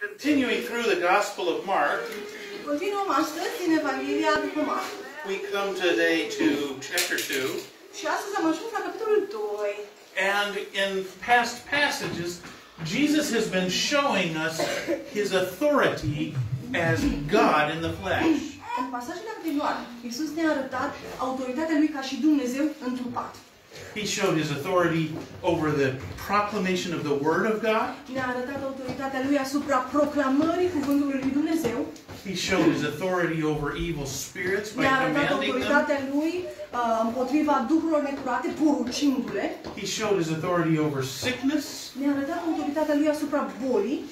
Continuing through the Gospel of Mark, Continuăm astăzi din Evanghelia după Marcu. we come today to chapter 2. Și astăzi am ajuns la capitolul 2. And in past passages, Jesus has been showing us his authority as God in the flesh. În pasajele anterioare, Iisus ne-a arătat autoritatea Lui ca și Dumnezeu întrupat. He showed his authority over the proclamation of the Word of God. Ne-a arătat autoritatea Lui asupra proclamării Cuvântului Lui Dumnezeu. He showed his authority over evil spirits by Ne-a arătat commanding them. Lui uh, împotriva duhurilor necurate, porucindu-le. He showed his authority over sickness. Ne-a arătat autoritatea Lui asupra bolii.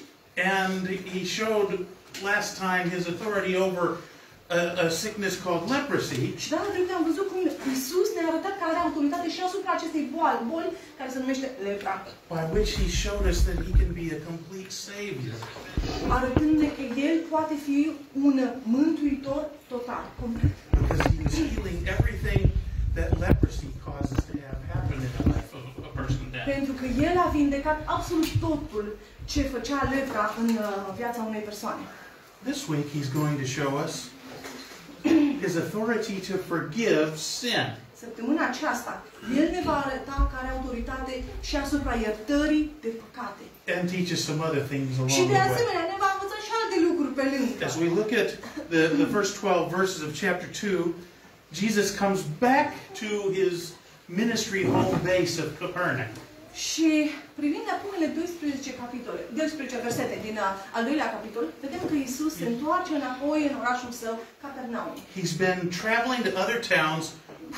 And he showed last time his authority over a, a sickness called leprosy. Și data trecută am văzut cum Iisus ne-a arătat că are autoritate și asupra acestei boli, boli care se numește lepra. by which he showed us that he can be a complete savior. arătându-ne că El poate fi un mântuitor total, complet. Because he was healing everything that leprosy causes to have happen in the life of a person then. Pentru că El a vindecat absolut totul ce făcea lepra în uh, viața unei persoane. This week he's going to show us his authority to forgive sin. Săptămâna aceasta, El ne va arăta că are autoritate și asupra iertării de păcate. And teach us some other things along Și the de way. asemenea ne va învăța și alte lucruri pe lângă. As we look at the, the first 12 verses of chapter 2, Jesus comes back to his ministry home base of Capernaum. Și privind la primele 12 capitole, 12 versete din uh, al doilea capitol, vedem că Isus se întoarce înapoi în orașul său, Capernaum. He's been traveling to other towns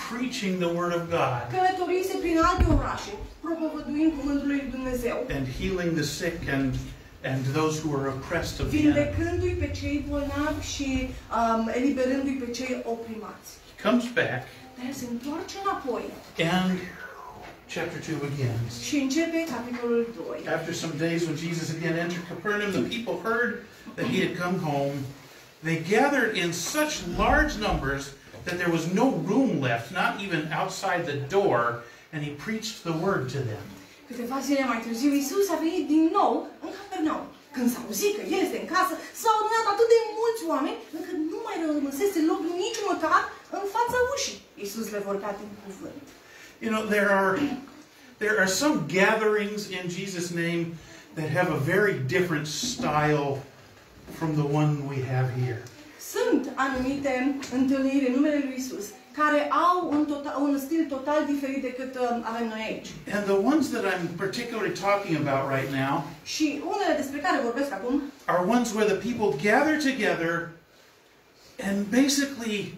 preaching the Word of God Călătorise prin alte orașe, propovăduind cuvântul lui Dumnezeu, and healing the sick and, and those who are oppressed of the enemy. vindecându-i pe cei bolnavi și um, eliberându-i pe cei oprimați. He comes back Dar el se întoarce înapoi and chapter 2 begins. și începe capitolul 2. After some days when Jesus again entered Capernaum, the people heard that he had come home. They gathered in such large numbers that there was no room left, not even outside the door, and he preached the word to them. Câteva zile mai târziu, Isus a venit din nou în Capernaum. Când s-a auzit că El este în casă, s-au adunat atât de mulți oameni încât nu mai rămăsese loc nici măcar în fața ușii. Isus le vorbea din cuvânt. You know, there are there are some gatherings in Jesus' name that have a very different style from the one we have here. Sunt anumite întâlniri în numele Lui Isus care au un, total, un stil total diferit decât uh, avem noi aici. And the ones that I'm particularly talking about right now Și unele despre care vorbesc acum are ones where the people gather together and basically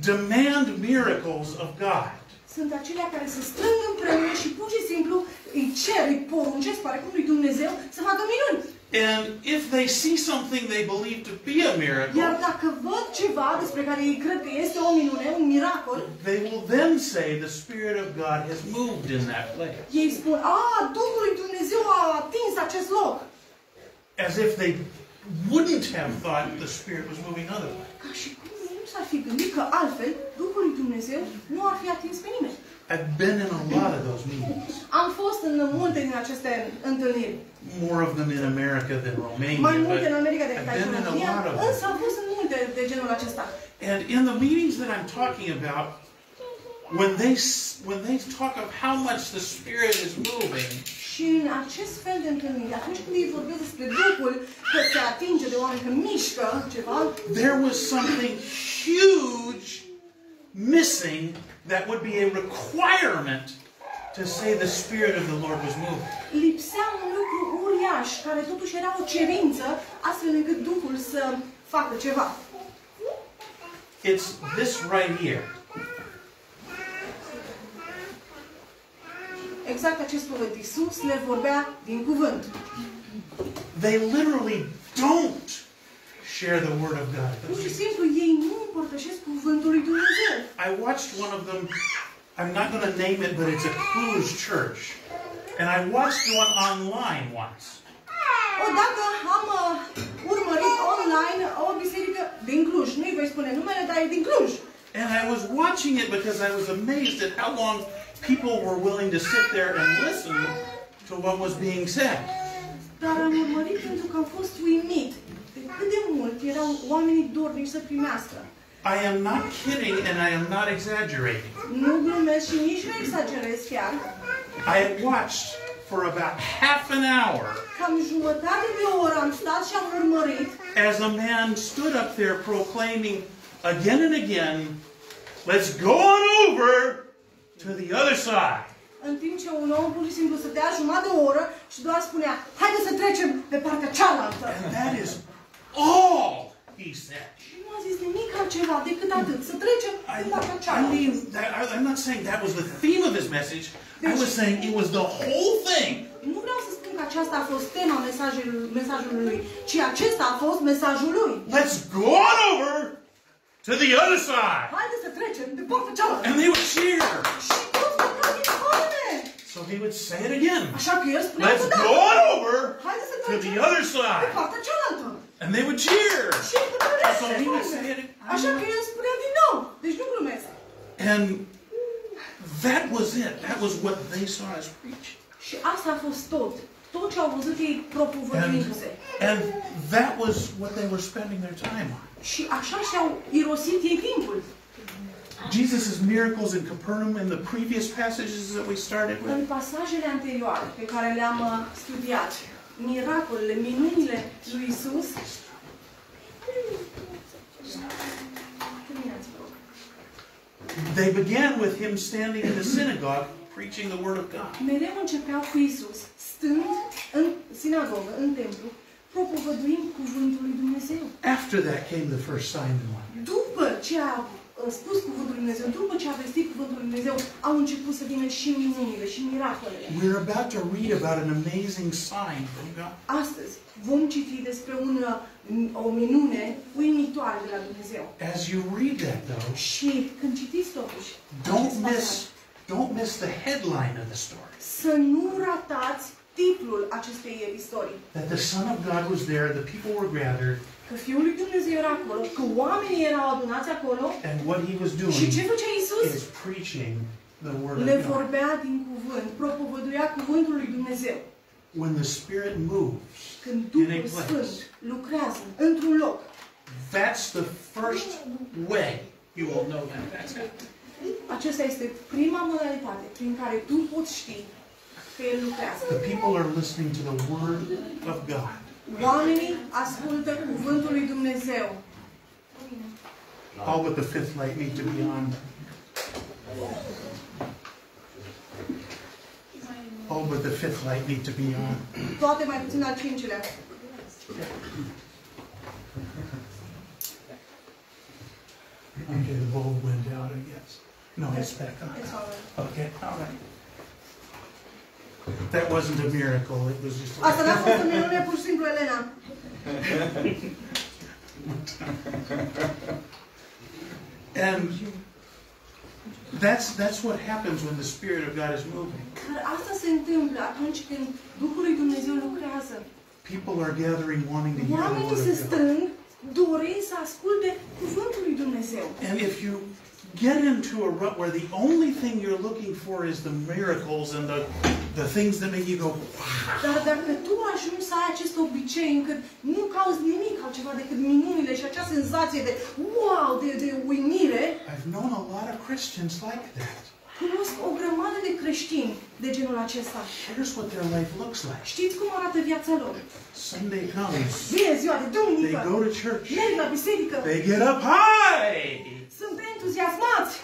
demand miracles of God. Sunt acelea care se strâng împreună și pur și simplu îi cer, îi poruncesc, parecum lui Dumnezeu, să facă minuni. And if they see something they believe to be a Iar miracle, dacă văd ceva despre care ei cred că este o minune, un miracol, they will then say the Spirit of God has moved in that place. ei spun, a, Duhul lui Dumnezeu a atins acest loc. As if they wouldn't have thought the Spirit was moving otherwise. Nu s-ar fi gândit că altfel Duhul lui Dumnezeu nu ar fi atins pe nimeni. I've been in a lot of those meetings, Am fost în multe din aceste întâlniri. more of them in America than Romania, Mai multe în America decât I've aici been în România, însă am fost în multe de genul acesta. And in the meetings that I'm talking about, when they when they talk of how much the Spirit is moving, Și în acest fel de întâlniri, atunci când ei vorbesc despre Duhul, că se atinge de oameni, că mișcă ceva, there was something huge missing that would be a requirement to say the Spirit of the Lord was moving. lipsea un lucru uriaș, care totuși era o cerință, astfel încât Duhul să facă ceva. It's this right here. Exact acest cuvânt. Iisus le vorbea din cuvânt. They literally don't share the Word of God. Pur și simplu, ei nu împărtășesc cuvântul lui Dumnezeu. I watched one of them, I'm not going to name it, but it's a Cluj church. And I watched one online once. Odată am uh, urmărit online o biserică din Cluj. Nu-i voi spune numele, dar e din Cluj. And I was watching it because I was amazed at how long people were willing to sit there and listen to what was being said. Dar am urmărit pentru că am fost uimit cât de mult erau oamenii dornici să primească. I am not kidding and I am not exaggerating. Nu glumesc și nici nu exagerez chiar. I had watched for about half an hour Cam jumătate de oră am stat și am urmărit as a man stood up there proclaiming again and again, let's go on over to the other side. în timp ce un om pur și simplu stătea jumătate de oră și doar spunea, haide să trecem pe partea cealaltă. And that is all he said. Și nu a zis nimic altceva decât atât, să trecem I, pe partea I cealaltă. mean, that, I, I'm not saying that was the theme of his message. I was saying it was the whole thing. Nu vreau să spun că aceasta a fost tema mesajului, mesajului lui, ci acesta a fost mesajul lui. Let's go on over to the other side. Haide să trecem de partea cealaltă. And they would cheer. Și toți plecau din palme. So he would say it again. Așa că el spunea Let's odată, go on over haide să to trecem the other pe side. partea cealaltă. And they would cheer. Și cântărește So he would say palme. it. Așa că el spunea din nou. Deci nu glumesc. And that was it. That was what they saw us preach. Și asta a fost tot. Tot ce au văzut ei And, propovăduindu-se. and that was what they were spending their time on. Și așa și-au irosit ei timpul. Jesus' miracles in Capernaum in the previous passages that we started În with, pasajele anterioare pe care le-am uh, studiat, miracolele, minunile lui Isus, Terminați, vă rog. they began with him standing in the synagogue preaching the word of God. mereu începeau cu Isus, stând în sinagogă, în templu, propovăduind cuvântul lui Dumnezeu. After that came the first sign and wonder. După ce a uh, spus cuvântul lui Dumnezeu, după ce a vestit cuvântul lui Dumnezeu, au început să vină și minunile și miracolele. We're about to read about an amazing sign from God. Astăzi vom citi despre un, uh, o minune uimitoare de la Dumnezeu. As you read that though, Și când citiți totuși, don't acest miss pasaj, don't miss the headline of the story. să nu ratați titlul acestei epistolii. That the Son of God was there, the people were gathered, Că Fiul lui Dumnezeu era acolo, că oamenii erau adunați acolo and what he was și doing ce făcea Isus? is preaching the word Le of God. vorbea din cuvânt, propovăduia cuvântul lui Dumnezeu. When the Spirit moves, Când In a Duhul place. Sfânt lucrează într-un loc, that's the first way you will know that that's happening. acesta este prima modalitate prin care tu poți ști că El lucrează. The people are listening to the word of God. Oamenii ascultă cuvântul lui Dumnezeu. All but the fifth light need to be on. All but the fifth light need to be on. Toate mai puțin al cincilea. Okay, the bulb went out, I guess. No, it's back It's on. all right. Okay, all right. That wasn't a miracle, it was just. Asta n-a fost o minune, pur și simplu, Elena. And that's, that's what happens when the Spirit of God is moving. Dar asta se întâmplă atunci când Duhul lui Dumnezeu lucrează. People are gathering wanting to hear the word of God. strâng dorind să asculte cuvântul lui Dumnezeu. And if you get into a rut where the only thing you're looking for is the miracles and the, the things that make you go, Dar dacă tu ajungi să ai acest obicei încât nu cauți nimic altceva decât minunile și acea senzație de wow, de, de uimire, I've known a lot of Christians like that. cunosc o grămadă de creștini de genul acesta. Here's what their life looks like. Știți cum arată viața lor? Sunday comes, Vine ziua de they duminică, go to church, merg la biserică, they get up high. Sunt entuziasmați.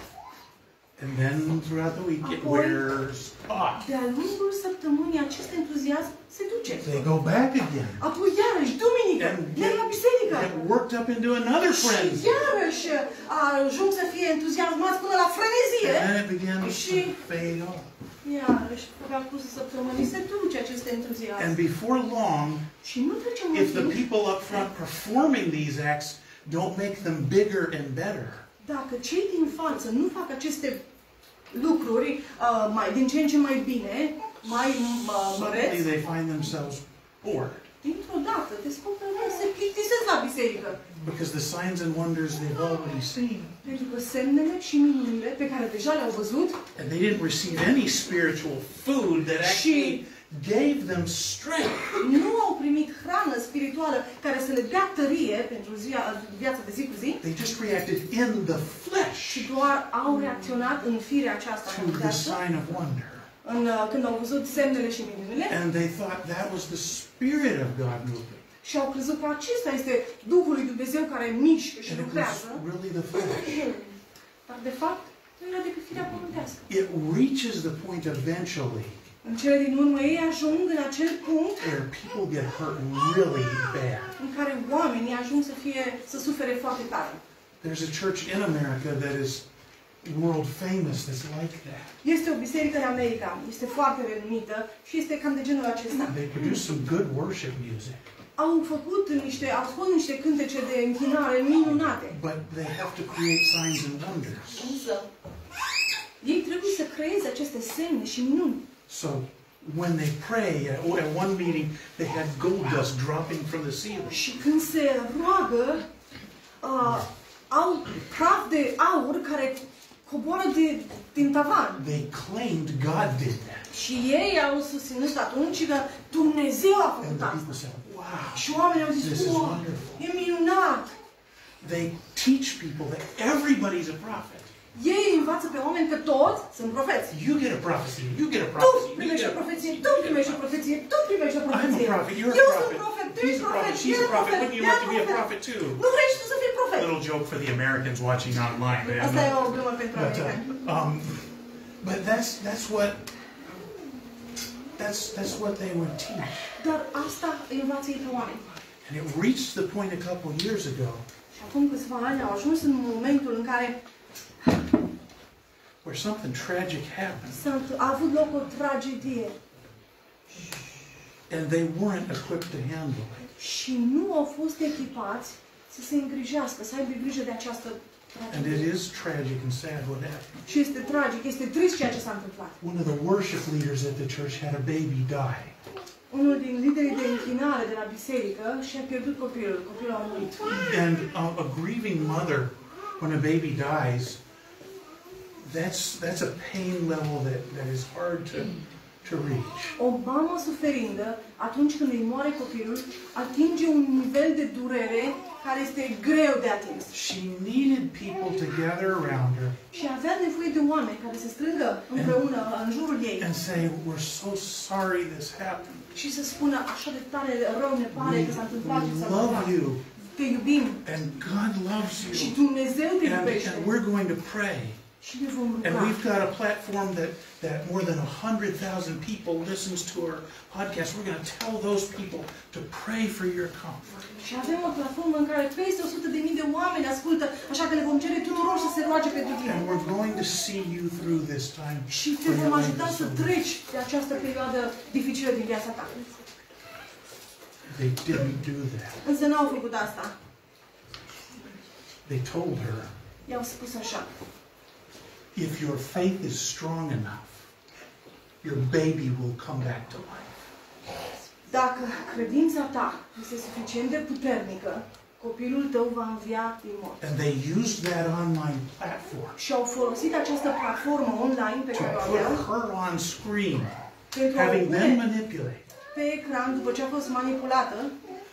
And then throughout the week it Apoi- wears off. De-a lungul săptămânii acest entuziasm se duce. They go back again. Apoi iarăși, duminică, And merg la biserică. get worked up into another Și frenzy. iarăși ajung să fie entuziasmați până la frenezie. And then it begins to Și- fade off. Iarăși, pe parcursul săptămânii se duce acest entuziasm. And before long, Și nu trece mult if the timp, people up front performing these acts don't make them bigger and better, dacă cei din față nu fac aceste lucruri uh, mai, din ce în ce mai bine, mai uh, suddenly măreți, they find themselves bored. dintr-o dată descoperă că se plictisesc la biserică. Because the signs and wonders they've already seen. Pentru că semnele și minunile pe care deja le-au văzut And they didn't receive any spiritual food that actually gave them strength. Nu au primit hrană spirituală care să le dea tărie pentru zia, viața de zi cu zi, They just reacted in the și flesh doar au reacționat în firea aceasta to the pământească, sign of wonder. în, uh, când au văzut semnele și minunile And they thought that was the Spirit of God moving. și au crezut că acesta este Duhul lui Dumnezeu care mișcă și And it was lucrează. really the flesh. Dar de fapt, nu era decât firea pământească. It reaches the point eventually În cele din urmă ei ajung în acel punct where people get hurt really bad. în care oamenii ajung să fie, să sufere foarte tare. There's a church in America that is world famous that's like that. Este o biserică în America, este foarte renumită și este cam de genul acesta. They produce some good worship music, Au făcut niște, au scos niște cântece de închinare minunate. but they have to create signs and wonders. Însă, ei trebuie să creeze aceste semne și minuni. So when they pray, at, at one meeting, they had gold dust dropping from the ceiling. Și când se roagă, uh, au praf de aur care coboară de, din tavan. They claimed God did that. Și ei au susținut atunci că Dumnezeu a făcut asta. said, wow. Și oamenii au zis, This is wow, wonderful." e minunat. They teach people that everybody's a prophet. Ei învață pe oameni că toți sunt profeți. You get a prophecy, you get a Tu prophecy, you primești get o a profeție, prophecy. tu primești o profeție, tu primești o I'm a prophet, you're Eu a sunt prophet. profet, tu ești a prophet, profet, she's a prophet. Wouldn't you like to be a prophet too? Nu vrei și tu să fii profet. Little joke for the Americans watching online. Asta e Man. o glumă pentru But, americani. uh, um, but that's that's what that's that's what they would teach. Dar asta învață ei pe oameni. And it reached the point a couple years ago Și acum câțiva ani au ajuns în momentul în care where something tragic happened, s-a, a avut loc o tragedie and they weren't equipped to handle it. și nu au fost echipați să se îngrijească, să aibă grijă de această And it is tragic and sad what happened. Și este tragic, este trist ceea ce s-a întâmplat. One of the worship leaders at the church had a baby die. Unul din liderii de închinare de la biserică și-a pierdut copilul, copilul a murit. And a grieving mother, when a baby dies, that's that's a pain level that, that is hard to to reach. O mamă suferindă, atunci când îi moare copilul, atinge un nivel de durere care este greu de atins. She needed people to gather around her Și avea nevoie de oameni care se strângă împreună în jurul ei and say, "We're so sorry this happened. și să spună așa de tare rău ne pare We, că s-a întâmplat ce s-a we love întâmplat. you, Te iubim and God loves și you, Dumnezeu te and, and we're going to pray." Și ne vom And we've got a platform that, that more than 100,000 people listens to our podcast. We're going to tell those people to pray for your comfort. Și avem o platformă în care peste 100 de mii de oameni ascultă, așa că le vom cere tuturor să se roage pentru tine. And we're going to see you through this time. Și te vom ajuta să treci de această perioadă dificilă din viața ta. They didn't do that. Însă n-au făcut asta. They told her, I-au spus așa. If your faith is strong enough, your baby will come back to life. Dacă credința ta este suficient de puternică, copilul tău va învia din mort. And they used that online platform Și au folosit această platformă online pe to care o put aveau her on screen, pentru a o having them pune manipulate. pe ecran după ce a fost manipulată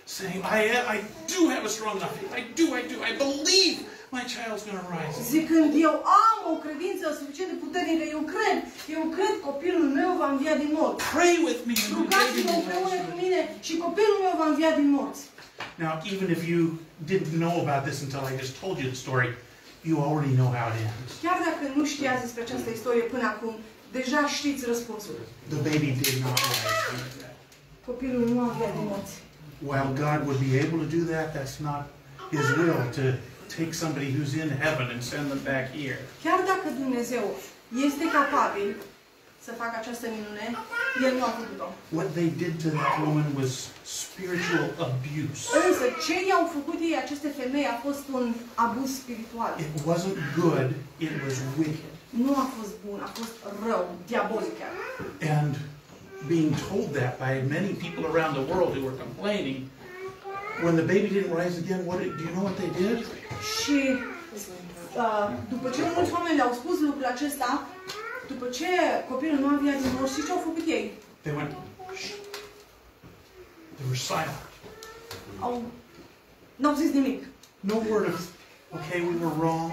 saying, I, I do have a strong enough faith. I do, I do. I believe my child's going to rise. zicând eu am o credință suficient de puternică, eu cred, eu cred copilul meu va învia din mort. Pray with me. and my baby Rugați-vă will împreună cu rise. mine și copilul meu va învia din morți. Now, even if you didn't know about this until I just told you the story, you already know how it ends. Chiar dacă nu știați despre această istorie până acum, deja știți răspunsul. The baby did not rise from the dead. Copilul nu a înviat din morți. While God would be able to do that, that's not His will to take somebody who's in heaven and send them back here. Chiar dacă Dumnezeu este capabil să facă această minune, El nu a făcut-o. What they did to that woman was spiritual abuse. Însă ce i-au făcut ei aceste femei a fost un abuz spiritual. It wasn't good, it was wicked. Nu a fost bun, a fost rău, diabolic chiar. And being told that by many people around the world who were complaining, When the baby didn't rise again, what did, do you know what they did? Și uh, după ce mulți oameni le-au spus lucrul acesta, după ce copilul nu avea din nou, știți ce au făcut ei? They went, They were silent. Au, n-au zis nimic. No word of okay, we were wrong.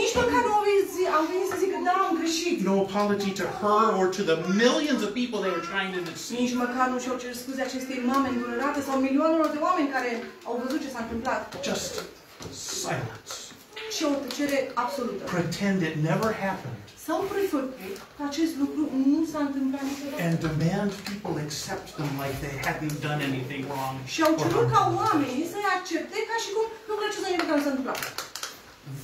Nici măcar nu au venit, zi- au venit să zică, da, am greșit. No apology to her or to the millions of people they were trying to deceive. Nici măcar nu și-au cer scuze acestei mame îndurărate sau milioanelor de oameni care au văzut ce s-a întâmplat. Just silence. Și o tăcere absolută. Pretend it never happened. S-au prefăcut că acest lucru nu s-a întâmplat niciodată. And demand people accept them like they hadn't done anything wrong. Și au or cerut ca harmful. oamenii să-i accepte ca și cum nu vreau ce să nimic care s-a întâmplat.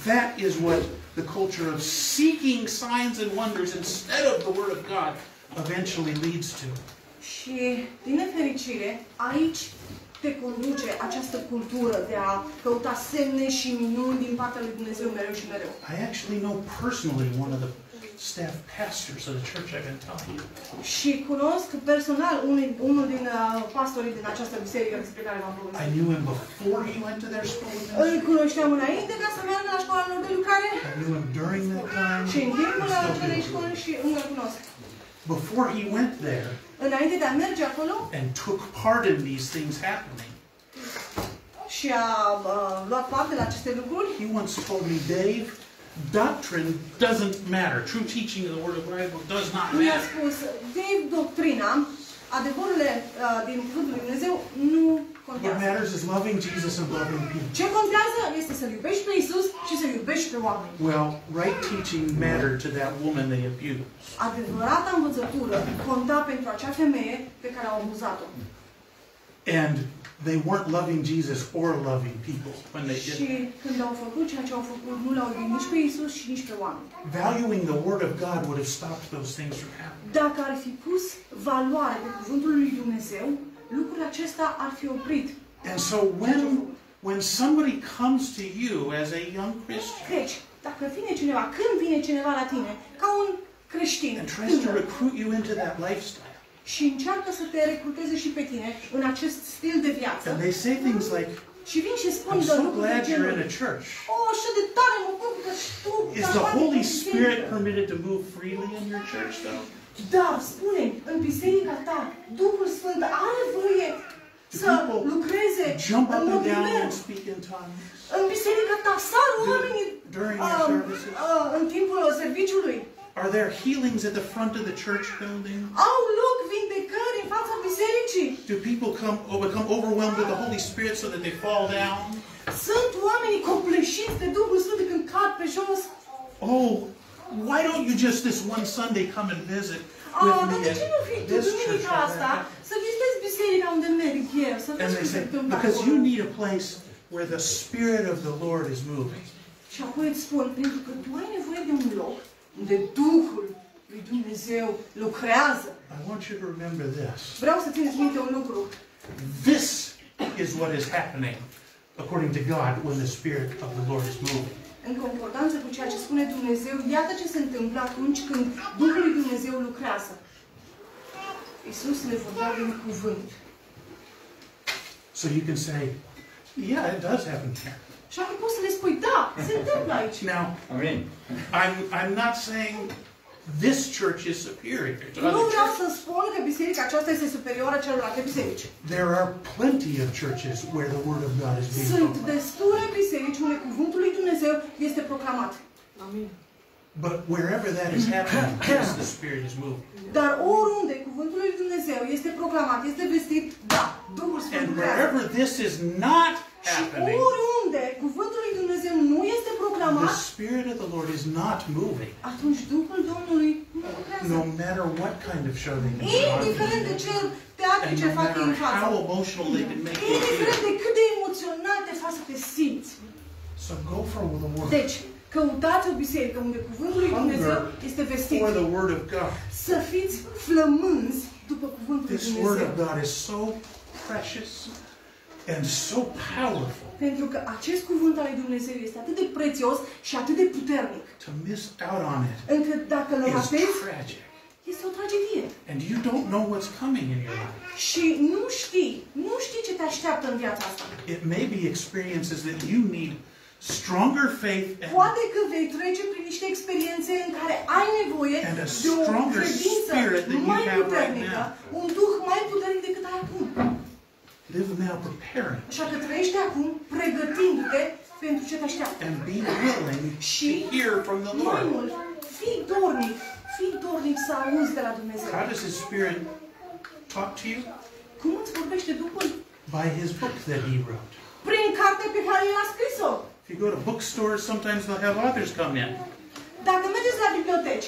That is what the culture of seeking signs and wonders instead of the Word of God eventually leads to. Și, din nefericire, aici te conduce această cultură de a căuta semne și minuni din partea lui Dumnezeu mereu și mereu. I actually know personally one of the staff pastors of the church I've been telling you. Și cunosc personal unul, unul din uh, pastorii din această biserică despre care v-am I povestit. knew him before he went to their school of Îl ministry. cunoșteam înainte ca să meargă la școala lor de lucrare I knew him during that time. și în timpul I still acelei do. școli și încă îl cunosc. Before he went there Înainte de a merge acolo and took part in these things happening, și a uh, luat parte la aceste lucruri, he once told me, Dave, doctrine doesn't matter. True teaching of the Word of the Bible does not mi-a matter. spus, Dave, doctrina, adevărurile uh, din Cuvântul lui Dumnezeu nu What contează. matters is loving Jesus and loving people. Ce contează este să-L iubești pe Isus și să iubești pe oameni. Well, right teaching mattered to that woman they abused. Adevărata învățătură conta pentru acea femeie pe care au abuzat-o. And they weren't loving Jesus or loving people when they did Și când au făcut ceea ce au făcut, nu l-au iubit nici pe Isus și nici pe oameni. Valuing the Word of God would have stopped those things from happening. Dacă ar fi pus valoare pe cuvântul lui Dumnezeu, lucrul acesta ar fi oprit. And so when when somebody comes to you as a young Christian Deci, dacă vine cineva, când vine cineva la tine, ca un creștin, and tries to tânăr, recruit you into that lifestyle, și încearcă să te recruteze și pe tine în acest stil de viață, and they say things like, și vin și spun "I'm de so lucruri de glad you're in genul, a church." Oh, așa de tare mă bucur că și tu Is faci the parte Holy din biserică." Spirit permitted to move freely in your church, though? Dar, spune în biserica ta, Duhul Sfânt are voie să people lucreze Jump în up mod and down liber. and speak in tongues În biserica ta sar oamenii during your um, services. uh, în timpul serviciului. Are there healings at the front of the church building? Au loc vindecări în fața bisericii. Do people come or become overwhelmed with the Holy Spirit so that they fall down? Sunt oamenii copleșiți de Duhul Sfânt când cad pe jos. Oh, why don't you just this one Sunday come and visit Ah, with dar me de at ce nu fii tu duminica asta să vizitezi biserica unde merg eu, să vezi ce se întâmplă because you need a place where the Spirit of the Lord is moving. Și apoi îți spun, pentru că tu ai nevoie de un loc unde Duhul lui Dumnezeu lucrează. I want you to remember this. Vreau să țineți minte un lucru. This is what is happening according to God when the Spirit of the Lord is moving. În concordanță cu ceea ce spune Dumnezeu, iată ce se întâmplă atunci când Duhul lui Dumnezeu lucrează. Iisus le vorbea din cuvânt. So you can say, yeah, it does happen here. Și acum poți să le spui, da, se întâmplă aici. Now, Amin. I'm, I'm not saying this church is superior to Nu other vreau churches. să spun că biserica aceasta este superioară celorlalte biserici. There are plenty of churches where the Word of God is being Sunt proclaimed. destule biserici unde cuvântul lui Dumnezeu este proclamat. But wherever that is happening, yes, the Spirit is moving. Dar oriunde cuvântul lui Dumnezeu este proclamat, este vestit, da, Duhul Sfânt And lucrează. wherever this is not Și happening, oriunde cuvântul lui Dumnezeu nu este the proclamat, Spirit of the Lord is not moving. atunci Duhul Domnului nu lucrează. No matter what kind of show they can put on Indiferent de TV, ce and teatrice no fac ei în matter față. how emotional they can make you Indiferent feel. de cât de emoționat te faci să te simți. So go for the Word. Deci, căutați o biserică unde cuvântul lui Dumnezeu este vestit. For the Word of God. Să fiți flămânzi după cuvântul lui This Word of Dumnezeu. God is so precious and so powerful. Pentru că acest cuvânt al lui Dumnezeu este atât de prețios și atât de puternic, To miss out on it încât dacă îl is ratezi, tragic. este o tragedie. And you don't know what's coming in your life. Și nu știi, nu știi ce te așteaptă în viața asta. It may be experiences that you need stronger faith and, Poate că vei trece prin niște experiențe în care ai nevoie And a de o stronger credință spirit than you mai have right puternică, now. un duh mai puternic decât ai acum. Live now preparing Așa că trăiește acum pregătindu-te pentru ce te așteaptă. and be willing Și to hear from the mai Lord. mult, fii dornic, fii dornic să auzi de la Dumnezeu. How does His Spirit talk to you? Cum îți vorbește Duhul? By His book that He wrote. Prin cartea pe care El a scris-o. If you go to bookstores, sometimes they'll have authors come in. Dacă mergeți la biblioteci,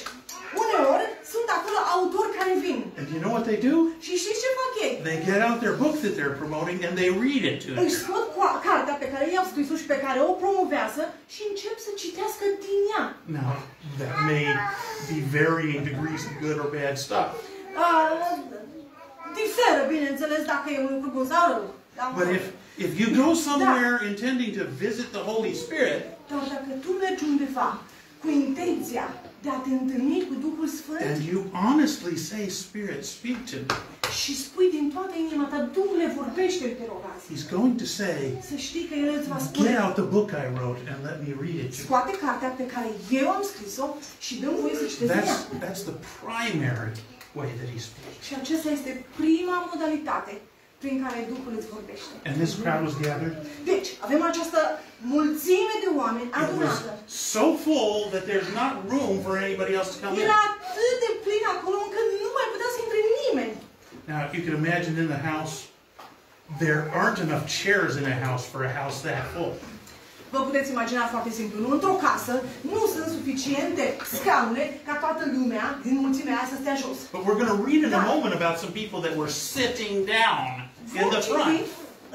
uneori sunt acolo autori care vin. And you know what they do? Și știți ce fac ei? They get out their book that they're promoting and they read it to you. Își scot cu cartea pe care ei au scris-o și pe care o promovează și încep să citească din ea. Now, that may be varying degrees of good or bad stuff. Uh, diferă, bineînțeles, dacă e un lucru bun sau rău. Dar, But if, if you go somewhere intending to visit the Holy Spirit, dar dacă tu mergi undeva cu intenția de a te întâlni cu Duhul Sfânt and you honestly say, Spirit, speak to me, și spui din toată inima ta, Duhule, vorbește te rog azi. He's going to say, Să știi că El îți va Get spune, out the book I wrote and let me read it to you. scoate cartea pe care eu am scris-o și dăm voie să citești din ea. That's, that's the primary way that He speaks. Și acesta este prima modalitate prin care Duhul îți vorbește. And this crowd was gathered. Deci, avem această mulțime de oameni It was adunată. so full that there's not room for anybody else to come in. Era atât de plin acolo încât nu mai putea să intre nimeni. Now, you can imagine in the house, there aren't enough chairs in a house for a house that full. Vă puteți imagina foarte simplu, nu? Într-o casă nu sunt suficiente scaune ca toată lumea din mulțimea aia să stea jos. But we're going to read in a Da. moment about some people that were sitting down in the front.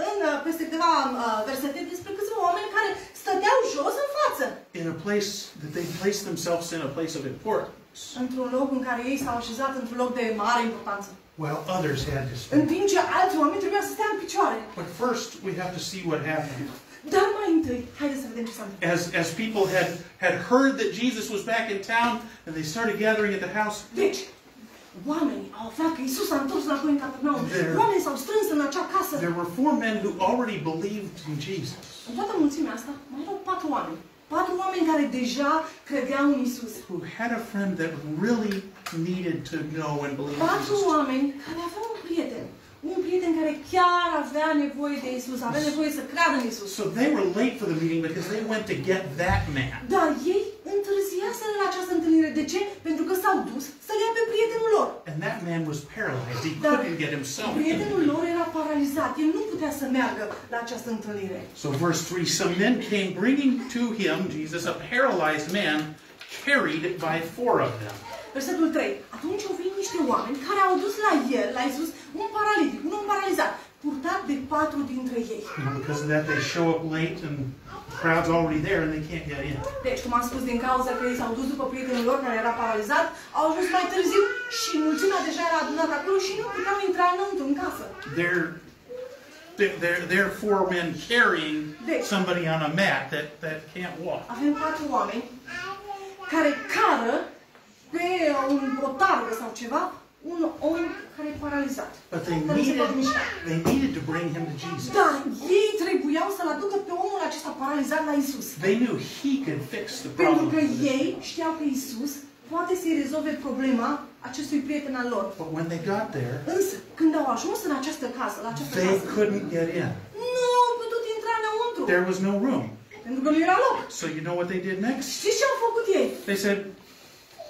în uh, peste câteva uh, versete despre câțiva oameni care stăteau jos în față. In a place that they placed themselves in a place of importance, Într-un loc în care ei s-au așezat într-un loc de mare importanță. while others had to În stand. timp ce alți oameni trebuia să stea în picioare. But first, we have to see what happened. Dar mai întâi, haideți să vedem ce s-a întâmplat. As, as people had, had heard that Jesus was back in town and they started gathering at the house, Deci, oamenii au aflat că Isus a întors înapoi în Capernaum. There- Oamenii s-au strâns în acea casă. there were four men who already believed in Jesus. În toată mulțimea asta mai erau patru oameni. Patru oameni care deja credeau în Isus. who had a friend that really needed to know and believe in Patru Jesus. oameni care aveau un prieten. Un prieten care chiar avea nevoie de Isus, avea nevoie să creadă în Isus. So they were late for the meeting because they went to get that man. Dar ei întârziaseră la această întâlnire. De ce? Pentru că s-au dus să-l ia pe prietenul lor. And that man was paralyzed. He Dar couldn't get himself. prietenul lor era paralizat. El nu putea să meargă la această întâlnire. So verse 3, some men came bringing to him, Jesus, a paralyzed man carried by four of them. Versetul 3. Atunci au venit niște oameni care au dus la el, la Isus, un paralitic, un om paralizat, purtat de patru dintre ei. And because of that, they show up late and the crowd's already there and they can't get in. Deci, cum am spus, din cauza că ei s-au dus după prietenul lor care era paralizat, au ajuns mai târziu și mulțimea deja era adunată acolo și nu puteau intra înăuntru, în casă. They're, they're, they're, they're four men carrying somebody on a mat that, that can't walk. Avem patru oameni care cară pe un, o targă sau ceva un om care e paralizat. But they Care nu se needed, poate mișca. they needed to bring him to Jesus. Dar ei trebuiau să-l aducă pe omul acesta paralizat la Isus. They knew he could fix the Pentru problem. că for this ei man. știau că Isus poate să-i rezolve problema acestui prieten al lor. But when they got there, Însă, când au ajuns în această casă, la această they casă, couldn't get in. nu au putut intra înăuntru. There was no room. Pentru că nu era loc. So you know what they did next? Știți ce au făcut ei? They said,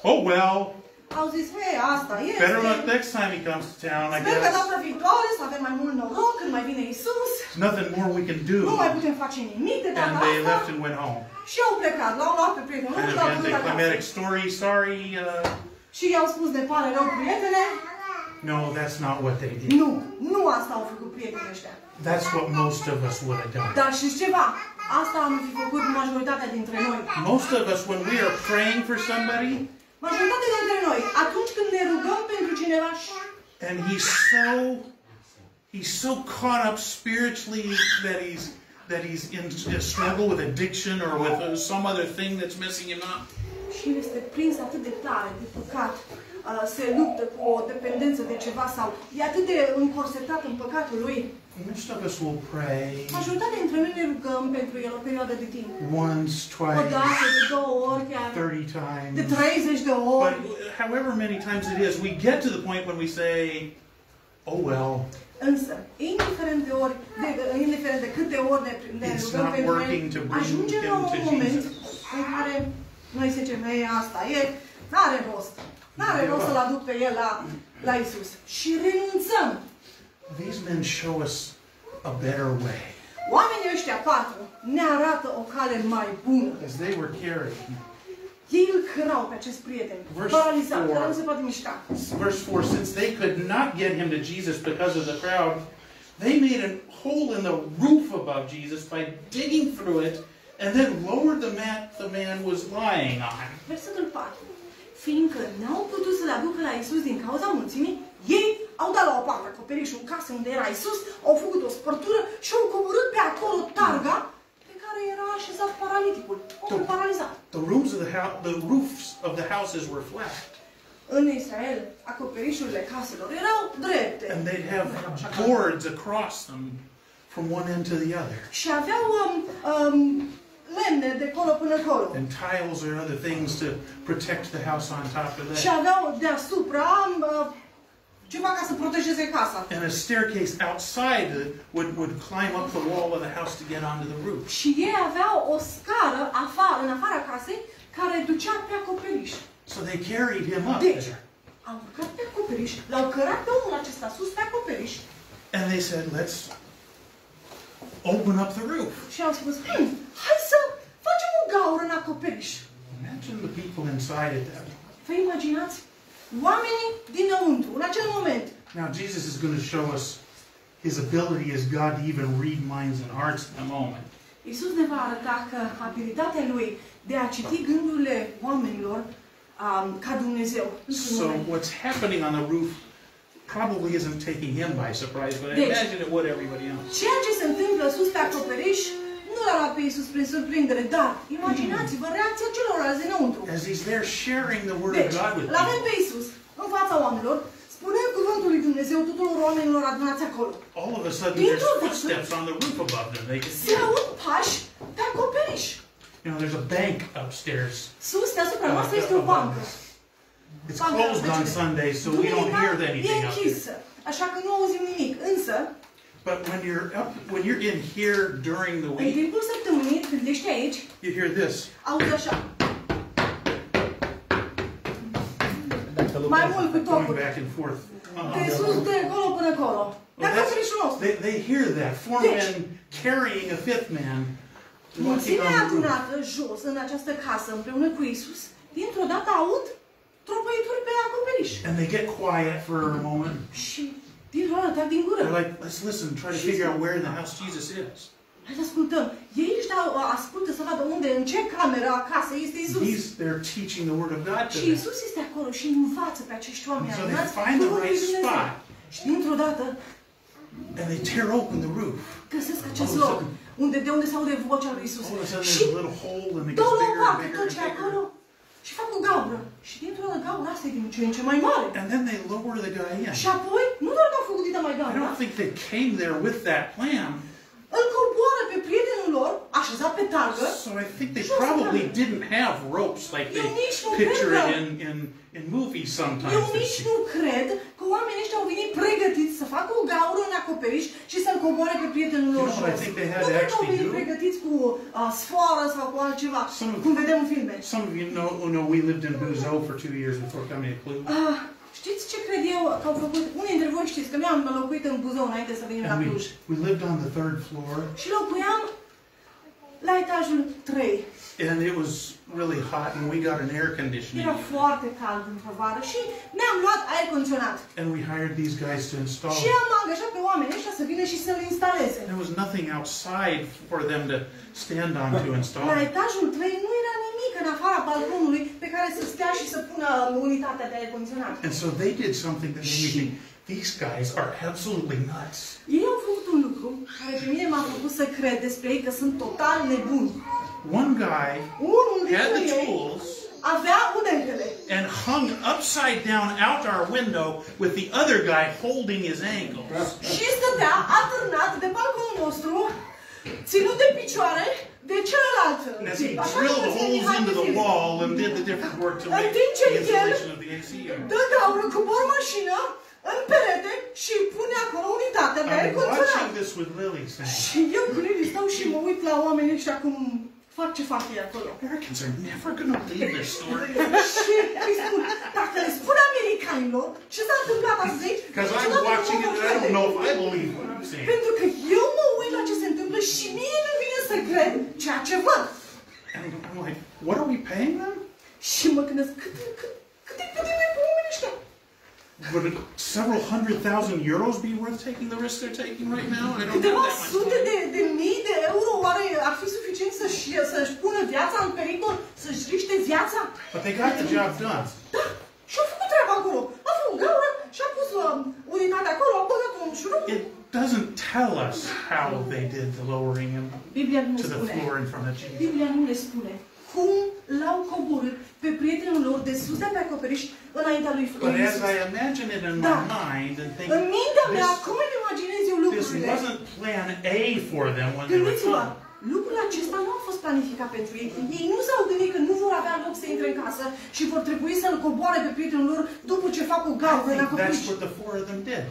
"Oh well, Au zis, hei, asta este. better luck next time he comes to town. I Sper că guess data viitoare să avem mai mult noroc când mai vine Isus. there's nothing more we can do." Nu mai putem face nimic de data And they left and went home. Și au plecat, l-au luat pe prietenul lor Kind și of l-au pus acasă. anticlimactic story. Sorry. Uh, Și i-au spus, ne pare rău, prietene. no, that's not what they did. Nu, nu asta au făcut prietenii ăștia. That's what most of us would have done. Dar știți ceva? Asta am fi făcut majoritatea dintre noi. Most of us, when we are praying for somebody, Majoritatea dintre noi, atunci când ne rugăm pentru cineva și and he's so he's so caught up spiritually that he's that he's in a struggle with addiction or with uh, some other thing that's messing him up. și el este prins atât de tare de păcat, uh, se luptă cu o dependență de ceva sau e atât de încorsetat în păcatul lui. Most of us will pray Majoritatea dintre noi ne rugăm pentru el o perioadă de timp. once, O twice, dată, de două ori, chiar 30 de times. 30 de ori. But however many times it is, we get to the point when we say, "Oh well, Însă, indiferent de, ori, de, indiferent de câte ori ne, ne It's rugăm not pentru working to el, bring ajungem him la un to moment Jesus. în care noi zicem, ei, asta e, n-are rost. N-are rost să-L aduc pe el la, la Isus. Și renunțăm. These men show us a better way. Oamenii ăștia patru ne arată o cale mai bună. As they were carried. Ei îl cărau pe acest prieten, Verse paralizat, care nu se poate mișca. Verse 4 Since they could not get him to Jesus because of the crowd, they made a hole in the roof above Jesus by digging through it and then lowered the mat the man was lying on. Versetul 4. Fiindcă n-au putut să le aducă la Isus din cauza mulțimii, ei au dat la o parte acoperișul casei unde era Isus, au făcut o spărtură și au coborât pe acolo targa pe care era așezat paraliticul, omul Da. paralizat. The roofs of the house, the roofs of the houses were flat, În Israel, acoperișurile caselor erau drepte and they'd have boards across them from one end to the other, și aveau um, um, lemne de colo până colo. and tiles or other things to protect the house on top of Și that, aveau deasupra uh, ceva ca să protejeze casa. and a staircase outside that would would climb up the wall of the house to get onto the roof. Și ei aveau o scară afară, în afara casei care ducea pe acoperiș. So they carried him up Deci, there. au urcat pe acoperiș, l-au cărat pe omul acesta sus pe acoperiș And they said, let's open up the roof. și au spus, hm, hai să facem o gaură în acoperiș. Imagine the people inside at that point. Vă imaginați? Oamenii dinăuntru, în acel moment. Now, Jesus is going to show us his ability as God to even read minds and hearts in a moment. Iisus ne va arăta că abilitatea lui de a citi gândurile oamenilor um, ca Dumnezeu. într-un So, moment. what's happening on the roof probably isn't taking him by surprise, but I Deci- imagine it would everybody else. Ceea ce se întâmplă sus pe acoperiș nu l-a luat pe Iisus prin surprindere, dar imaginați-vă reacția celorlalți dinăuntru. As he's there sharing the word of Deci, God with îl avem people, pe Iisus în fața oamenilor, spunând cuvântul lui Dumnezeu tuturor oamenilor adunați acolo. all of a sudden Dintr-o there's dată- footsteps on the roof above them. They can Se hear. aud pași pe acoperiș. You know, there's a bank upstairs. Sus, deasupra uh, noastră este o above bancă. us. It's Banca closed on face- Sunday, so we don't hear Duminica e anything up here. închisă, așa că nu auzim nimic. Însă, But when you're up, when you're in here during the în week, timpul săptămânii, când ești aici, you hear this. auzi așa. Mai mult cu going topul. back and forth. De Uh, sus, de acolo până acolo. De Well, that's- acoperișul nostru. they, they hear that. Four Deci- men carrying a fifth man walking Mulțimea on the roof. adunată jos în această casă împreună cu Isus, dintr-o dată aud tropăituri pe acoperiș. And they get quiet for a moment. Și dintr-o dată tac din gură. They're like, let's listen, try to figure out where in the house Jesus is. Hai să ascultăm. Ei își dau, ascultă să vadă unde, în ce cameră acasă este Isus. He's they're teaching the word of God to Și them. Isus este acolo și învață pe acești oameni So they adunați find the cuvântul right lui Dumnezeu. spot. Și dintr-o dată And they tear open the roof. găsesc acest All of a loc sudden- unde, de unde se aude vocea lui Isus. All of a sudden Și there's a little hole and it dau gets la o bigger and parte bigger tot and ce e acolo bigger. Și fac o gaură. Și dintr-o dată gaura asta e din ce în ce mai mare. And then they lower the guy in. Și apoi, nu doar că au făcut dita mai I don't think they came there with that plan. Îl coboară pe prietenul lor, așezat pe targă, So I think they Just probably a- didn't have ropes like they Eu nici nu picture cred it că- in, in, in movies Eu sometimes. that nici see. nu cred că oamenii ăștia au venit pregătiți să facă o gaură în acoperiș și să-l coboare pe prietenul lor You know what I jos. think they had Nu to cred că au actually venit do? pregătiți cu uh, sfoară sau cu altceva, Some- cum vedem în filme. Some of you know, know we lived in Buzot for two years before coming to Cluj. Uh, știți ce cred eu că au făcut? Unii dintre voi știți că noi am locuit în Buzău înainte să venim la And we, Cluj. we lived on the third floor, Și locuiam la etajul 3. And it was really hot, and we got an air conditioning. Era foarte cald într-o vară și mi-am luat aer condiționat. And we hired these guys to install Și it. am angajat pe oamenii ăștia să vină și să-l instaleze. There was nothing outside for them to stand on to install La it. etajul 3 nu era nimic în afara balconului pe care să stea și să pună unitatea de aer condiționat. And so they did something that made me think, these guys are absolutely nuts. Ei au făcut un lucru care pe mine m-a făcut să cred despre ei că sunt total nebuni. One guy Unul had dintre the ei tools avea udentele and hung upside down out our window with the other guy holding his ankles. și stătea atârnat de balconul nostru, ținut de picioare de celălalt. And as he tip. Așa drilled cum ține holes Mihai into the Vasile. wall and did the different work to În make timp ce the el installation of the AC unit. Dă gaură cu bor mașină în perete și pune acolo unitatea de aer I'm condiționat. watching this with Lily saying, Și eu cu Lili stau și mă uit la oamenii ăștia cum fac ce fac ei acolo. Americans are never going to believe this story. și îi spun, dacă le spun americanilor ce s-a întâmplat astăzi, Because I'm niciodată nu watching mă it vor and I don't crede. know if I believe what I'm seeing. Pentru că eu mă uit la ce se întâmplă și mie nu vine să cred ceea ce văd. And I'm like, what are we paying them? Și mă gândesc, cât, cât, cât, cât de pe oamenii ăștia? Would it several hundred thousand euros be worth taking the risk they're taking right now? I don't Câteva have that much sute time. de, de mii de euro oare ar fi suficient să-și, să-și pună viața în pericol, să-și riște viața? But they got the job done. Da, și-a făcut treaba acolo. A făcut gaură și-a pus uh, unitatea acolo, a băgat un șurub. It doesn't tell us how they did the lowering him Biblia nu ne to the spune. floor in front of Jesus. Biblia nu ne spune cum l-au coborât pe prietenul lor de sus de pe acoperiș înaintea lui But as Iisus. I imagine it in Da. my mind and think În mintea mea, this, cum îmi imaginez eu this lucrurile, wasn't plan A for them when they were gândiți-vă, coming. lucrul acesta nu a fost planificat pentru ei. Ei nu s-au gândit că nu vor avea loc să intre în casă și vor trebui să-l coboare pe prietenul lor după ce fac o I gaură în think acoperiș. that's what the four of them did.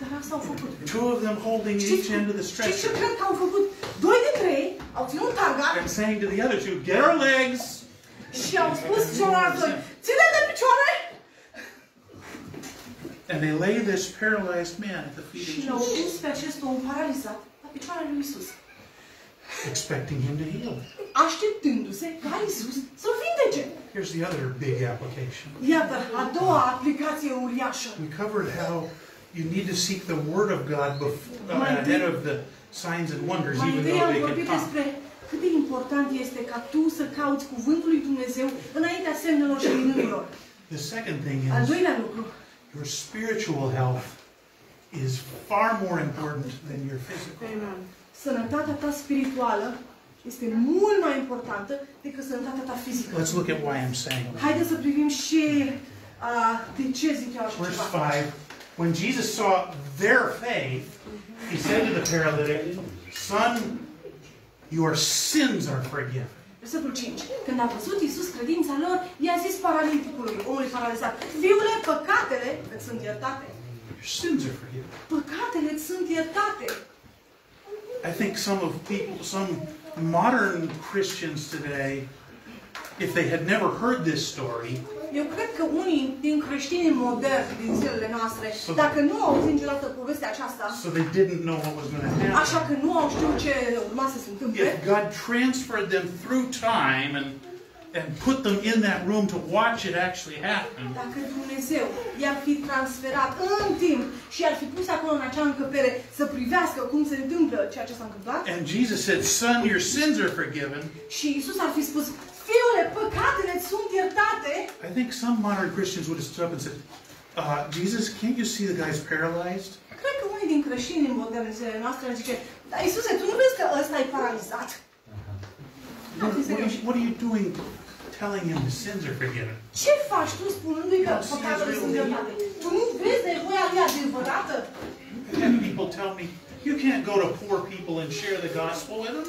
Dar asta au făcut. Two of them holding Știți, each end of the știți ce stretcher cred că au făcut? Doi dintre ei au ținut targa and saying to the other two, get our legs. Și au spus celorlalți doi, ține de picioare! And they lay this paralyzed man at the feet Și of l-au Jesus, pus pe acest om paralizat la picioarele lui Isus, expecting him to heal. așteptându-se ca Isus să-l vindece. Here's the other big application. Iată, a doua aplicație uriașă. We covered how you need to seek the Word of God before, uh, Mai ahead întâi- of the signs and wonders, Mai even întâi though am they can vorbit come. Despre cât de important este ca tu să cauți cuvântul lui Dumnezeu înaintea semnelor și minunilor. The second thing Al is doilea lucru, your spiritual health is far more important than your physical. sănătatea ta spirituală este mult mai importantă decât sănătatea ta fizică. Let's look at why I'm saying that. Haideți să privim și uh, de ce zic eu așa Verse ceva. 5 When Jesus saw their faith, he said to the paralytic, Son, your sins are forgiven. Versetul 5. Când a văzut Iisus credința lor, i-a zis paraliticului, omului paralizat, Fiule, păcatele îți sunt iertate. Your sins are forgiven. Păcatele îți sunt iertate. I think some of people, some modern Christians today, if they had never heard this story, Eu cred că unii din creștinii moderni din zilele noastre, dacă nu au auzit niciodată povestea aceasta, so they didn't know what was going to așa happen. că nu au știut ce urma să se întâmple, If God transferred them through time and and put them in that room to watch it actually happen, dacă Dumnezeu i-ar fi transferat în timp și i-ar fi pus acolo în acea încăpere să privească cum se întâmplă ceea ce s-a întâmplat, and Jesus said, Son, your sins are forgiven, și Isus ar fi spus, Fiule, păcatele sunt iertate, I think some modern Christians would have stood up and said, uh, Jesus, can't you see the guy's paralyzed? Cred că unii din creștinii moderne zilele noastre ar zice, dar Iisuse, tu nu vezi că ăsta e paralizat? What, what, are, you, what are you doing telling him his sins are forgiven? Ce faci tu spunându-i că păcatele sunt iertate? Tu nu vezi nevoia lui adevărată? Had people tell me, you can't go to poor people and share the gospel with them.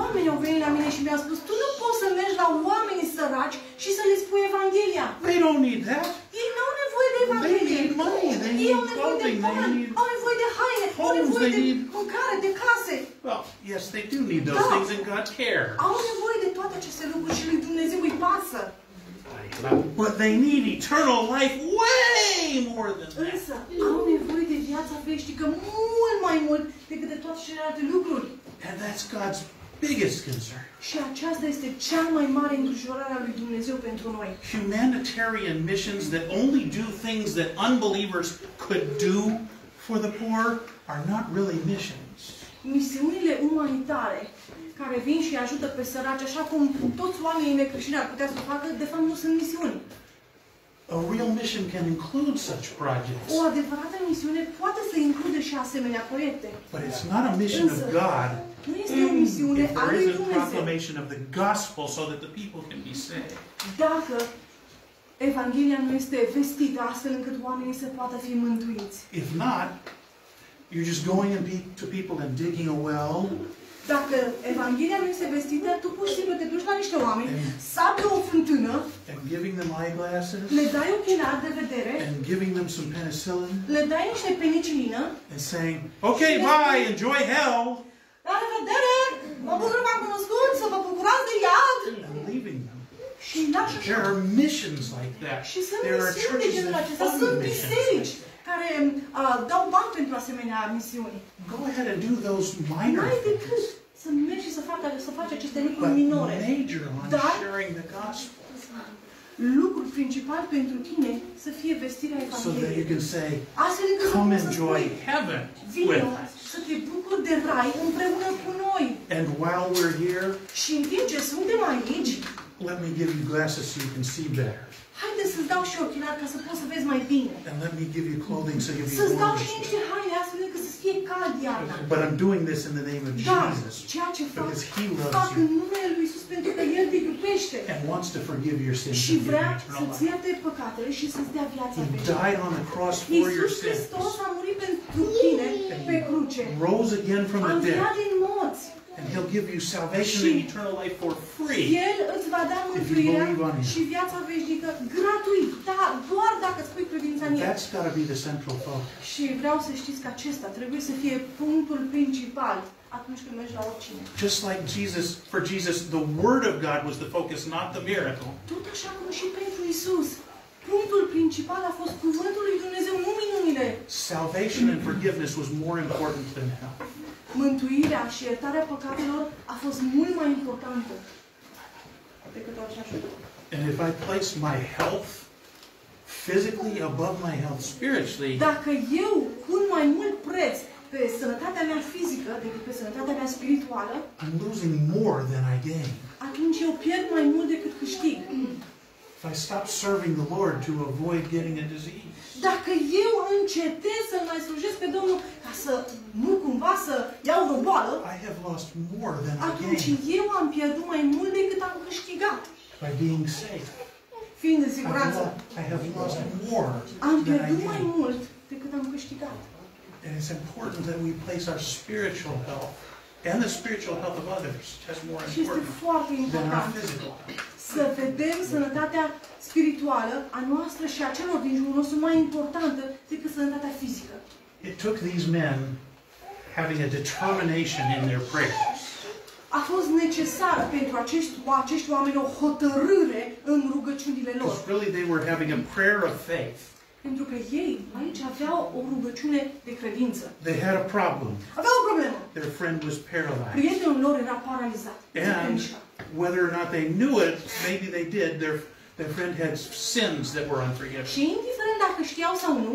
Oamenii au venit la mine și mi-au spus, tu nu poți să mergi la oamenii săraci și să le spui Evanghelia. They don't need that. Ei nu au nevoie de Evanghelie. They need money, they Ei need au nevoie de clothing, they bani, need au nevoie de haine, au homes, nevoie they de need- mâncare, de case. Well, yes, they do need those Da. things, and God cares. Au nevoie de toate aceste lucruri și lui Dumnezeu îi pasă. But they need eternal life way more than that. Însă au nevoie de viața veșnică mult mai mult decât de toate celelalte lucruri. And that's God's biggest concern. Și aceasta este cea mai mare îngrijorare a lui Dumnezeu pentru noi. Humanitarian missions that only do things that unbelievers could do for the poor are not really missions. Misiunile umanitare care vin și ajută pe săraci, așa cum toți oamenii necreștini ar putea să facă, de fapt nu sunt misiuni. A real mission can include such projects, O adevărată misiune poate să includă și asemenea proiecte. but it's not a mission of God Nu este o misiune if a there isn't Dumnezeu. proclamation of the gospel so that the people can be saved. Dacă Evanghelia nu este vestită astfel încât oamenii să poată fi mântuiți. If not, you're just going in pe- to people and digging a well Dacă Evanghelia nu este vestită, tu pur și simplu te duci la niște oameni, sapi o fântână, and giving them eyeglasses le dai ochelari de vedere, and giving them some penicillin le dai niște penicilină, and saying, okay, bye, enjoy hell, la revedere, mă bucur că v-am cunoscut, să vă bucurați de iad, and leaving them. și îi lași așa. There are missions like that. Și sunt There are misiuni de churches genul that acesta, fund sunt missions. biserici care uh, dau bani pentru asemenea misiuni. Go ahead and do those minor N-ai decât things, să mergi și să faci, să faci aceste lucruri but minore. major on Dar sharing the gospel lucrul principal pentru tine să fie vestirea so that you Evangheliei. can say, Astfel încât să come poți să enjoy spui, heaven with vino us. Să te bucuri de rai împreună cu noi. And while we're here, Și în timp ce suntem aici, let me give you glasses so you can see better. Haide să-ți dau și ochelari ca să poți să vezi mai bine. And let me give you clothing so you'll be Să-ți dau warm. și niște haine astfel încât să fie cald iarna. But I'm doing this in the name of Dar Jesus ceea ce fac, because He fac loves în you numele Lui Isus pentru că El te iubește. and wants to forgive your sins Și and give you vrea eternal să-ți life. ierte păcatele și să-ți dea viața He veșnică. died on the cross for your Iisus sins, Hristos a murit pentru tine pe cruce. rose again from A the înviat dead, din morți. And He'll give you salvation Și- and eternal life for free. El îți va da mântuirea believe on Him. și viața veșnică gratuit. Da, doar dacă îți pui credința în El. That's got to be the central focus. Și vreau să știți că acesta trebuie să fie punctul principal atunci când mergi la oricine. Just like Jesus, for Jesus, the Word of God was the focus, not the miracle. Tot așa cum și pentru Isus. Punctul principal a fost cuvântul lui Dumnezeu, nu minunile. Salvation and forgiveness was more important than health. Mântuirea și iertarea păcatelor a fost mult mai importantă decât orice așa. And if I place my health physically above my health spiritually, Dacă eu pun mai mult preț pe sănătatea mea fizică decât pe sănătatea mea spirituală, I'm losing more than I gain. atunci eu pierd mai mult decât câștig. If I stop serving the Lord to avoid getting a disease, Dacă eu încetez să-L mai slujesc pe Domnul ca să nu cumva să iau o boală, I have lost more than I atunci gain eu am pierdut mai mult decât am câștigat. by being safe. Fiind în I've siguranță, lo- I have lost more am than I pierdut mai gain. mult decât am câștigat. And it's important that we place our spiritual health and the spiritual health of others as more Și este important foarte than our important physical health. Să vedem sănătatea spirituală a noastră și a celor din jurul nostru mai importantă decât sănătatea fizică. It took these men having a determination in their prayers A fost necesară pentru acești, acești oameni o hotărâre în rugăciunile lor. because really they were having a prayer of faith. Pentru că ei aici aveau o rugăciune de credință. They had a problem. Aveau o problemă. Their friend was paralyzed. Prietenul lor era paralizat. Nu se And mișca. Whether or not they knew it, maybe they did, their, their friend had sins that were unforgiven. Și indiferent dacă știau sau nu,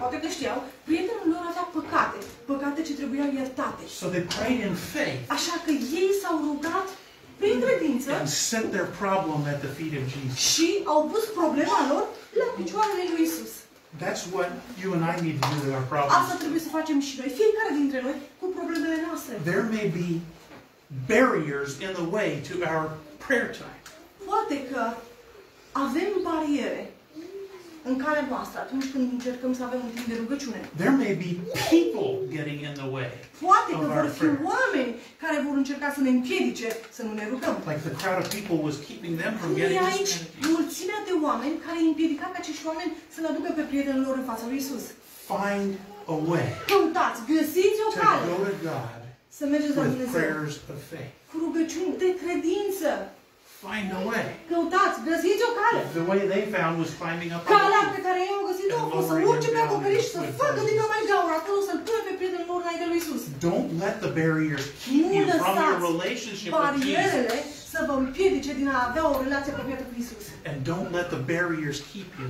poate că știau, prietenul lor avea păcate. Păcate ce trebuiau iertate. So they prayed in faith Așa că ei s-au rugat prin credință and set their problem at the feet of Jesus. și au pus problema lor la picioarele lui Isus. That's what you and I need to do with our Asta problems. trebuie să facem și noi, fiecare dintre noi, cu problemele noastre. There may be barriers in the way to our prayer time. Poate că avem bariere în calea noastră atunci când încercăm să avem un timp de rugăciune. There may be people getting in the way, Poate că Of vor our fi prayer. oameni care vor încerca să ne împiedice să nu ne rugăm. like the crowd of people was keeping them from Cum e getting aici this medication. mulțimea de oameni care îi împiedica pe acești oameni să-L aducă pe prietenul lor în fața lui Isus. Find a way Căutați, găsiți o to cale go to God să mergeți la with Dumnezeu prayers of faith. cu rugăciuni de credință. Find a way. Căutați, găsiți o cale. The way they found was climbing up on Calea the pe care ei au găsit-o a fost să urce pe acoperiș și să facă din mai gaură acolo, să-L pună pe prietenul lor înainte lui Isus. Don't let the barriers keep Nu you from your lăsați relationship with Jesus. barierele să vă împiedice din a avea o relație apropiată cu Isus. And don't let the barriers keep you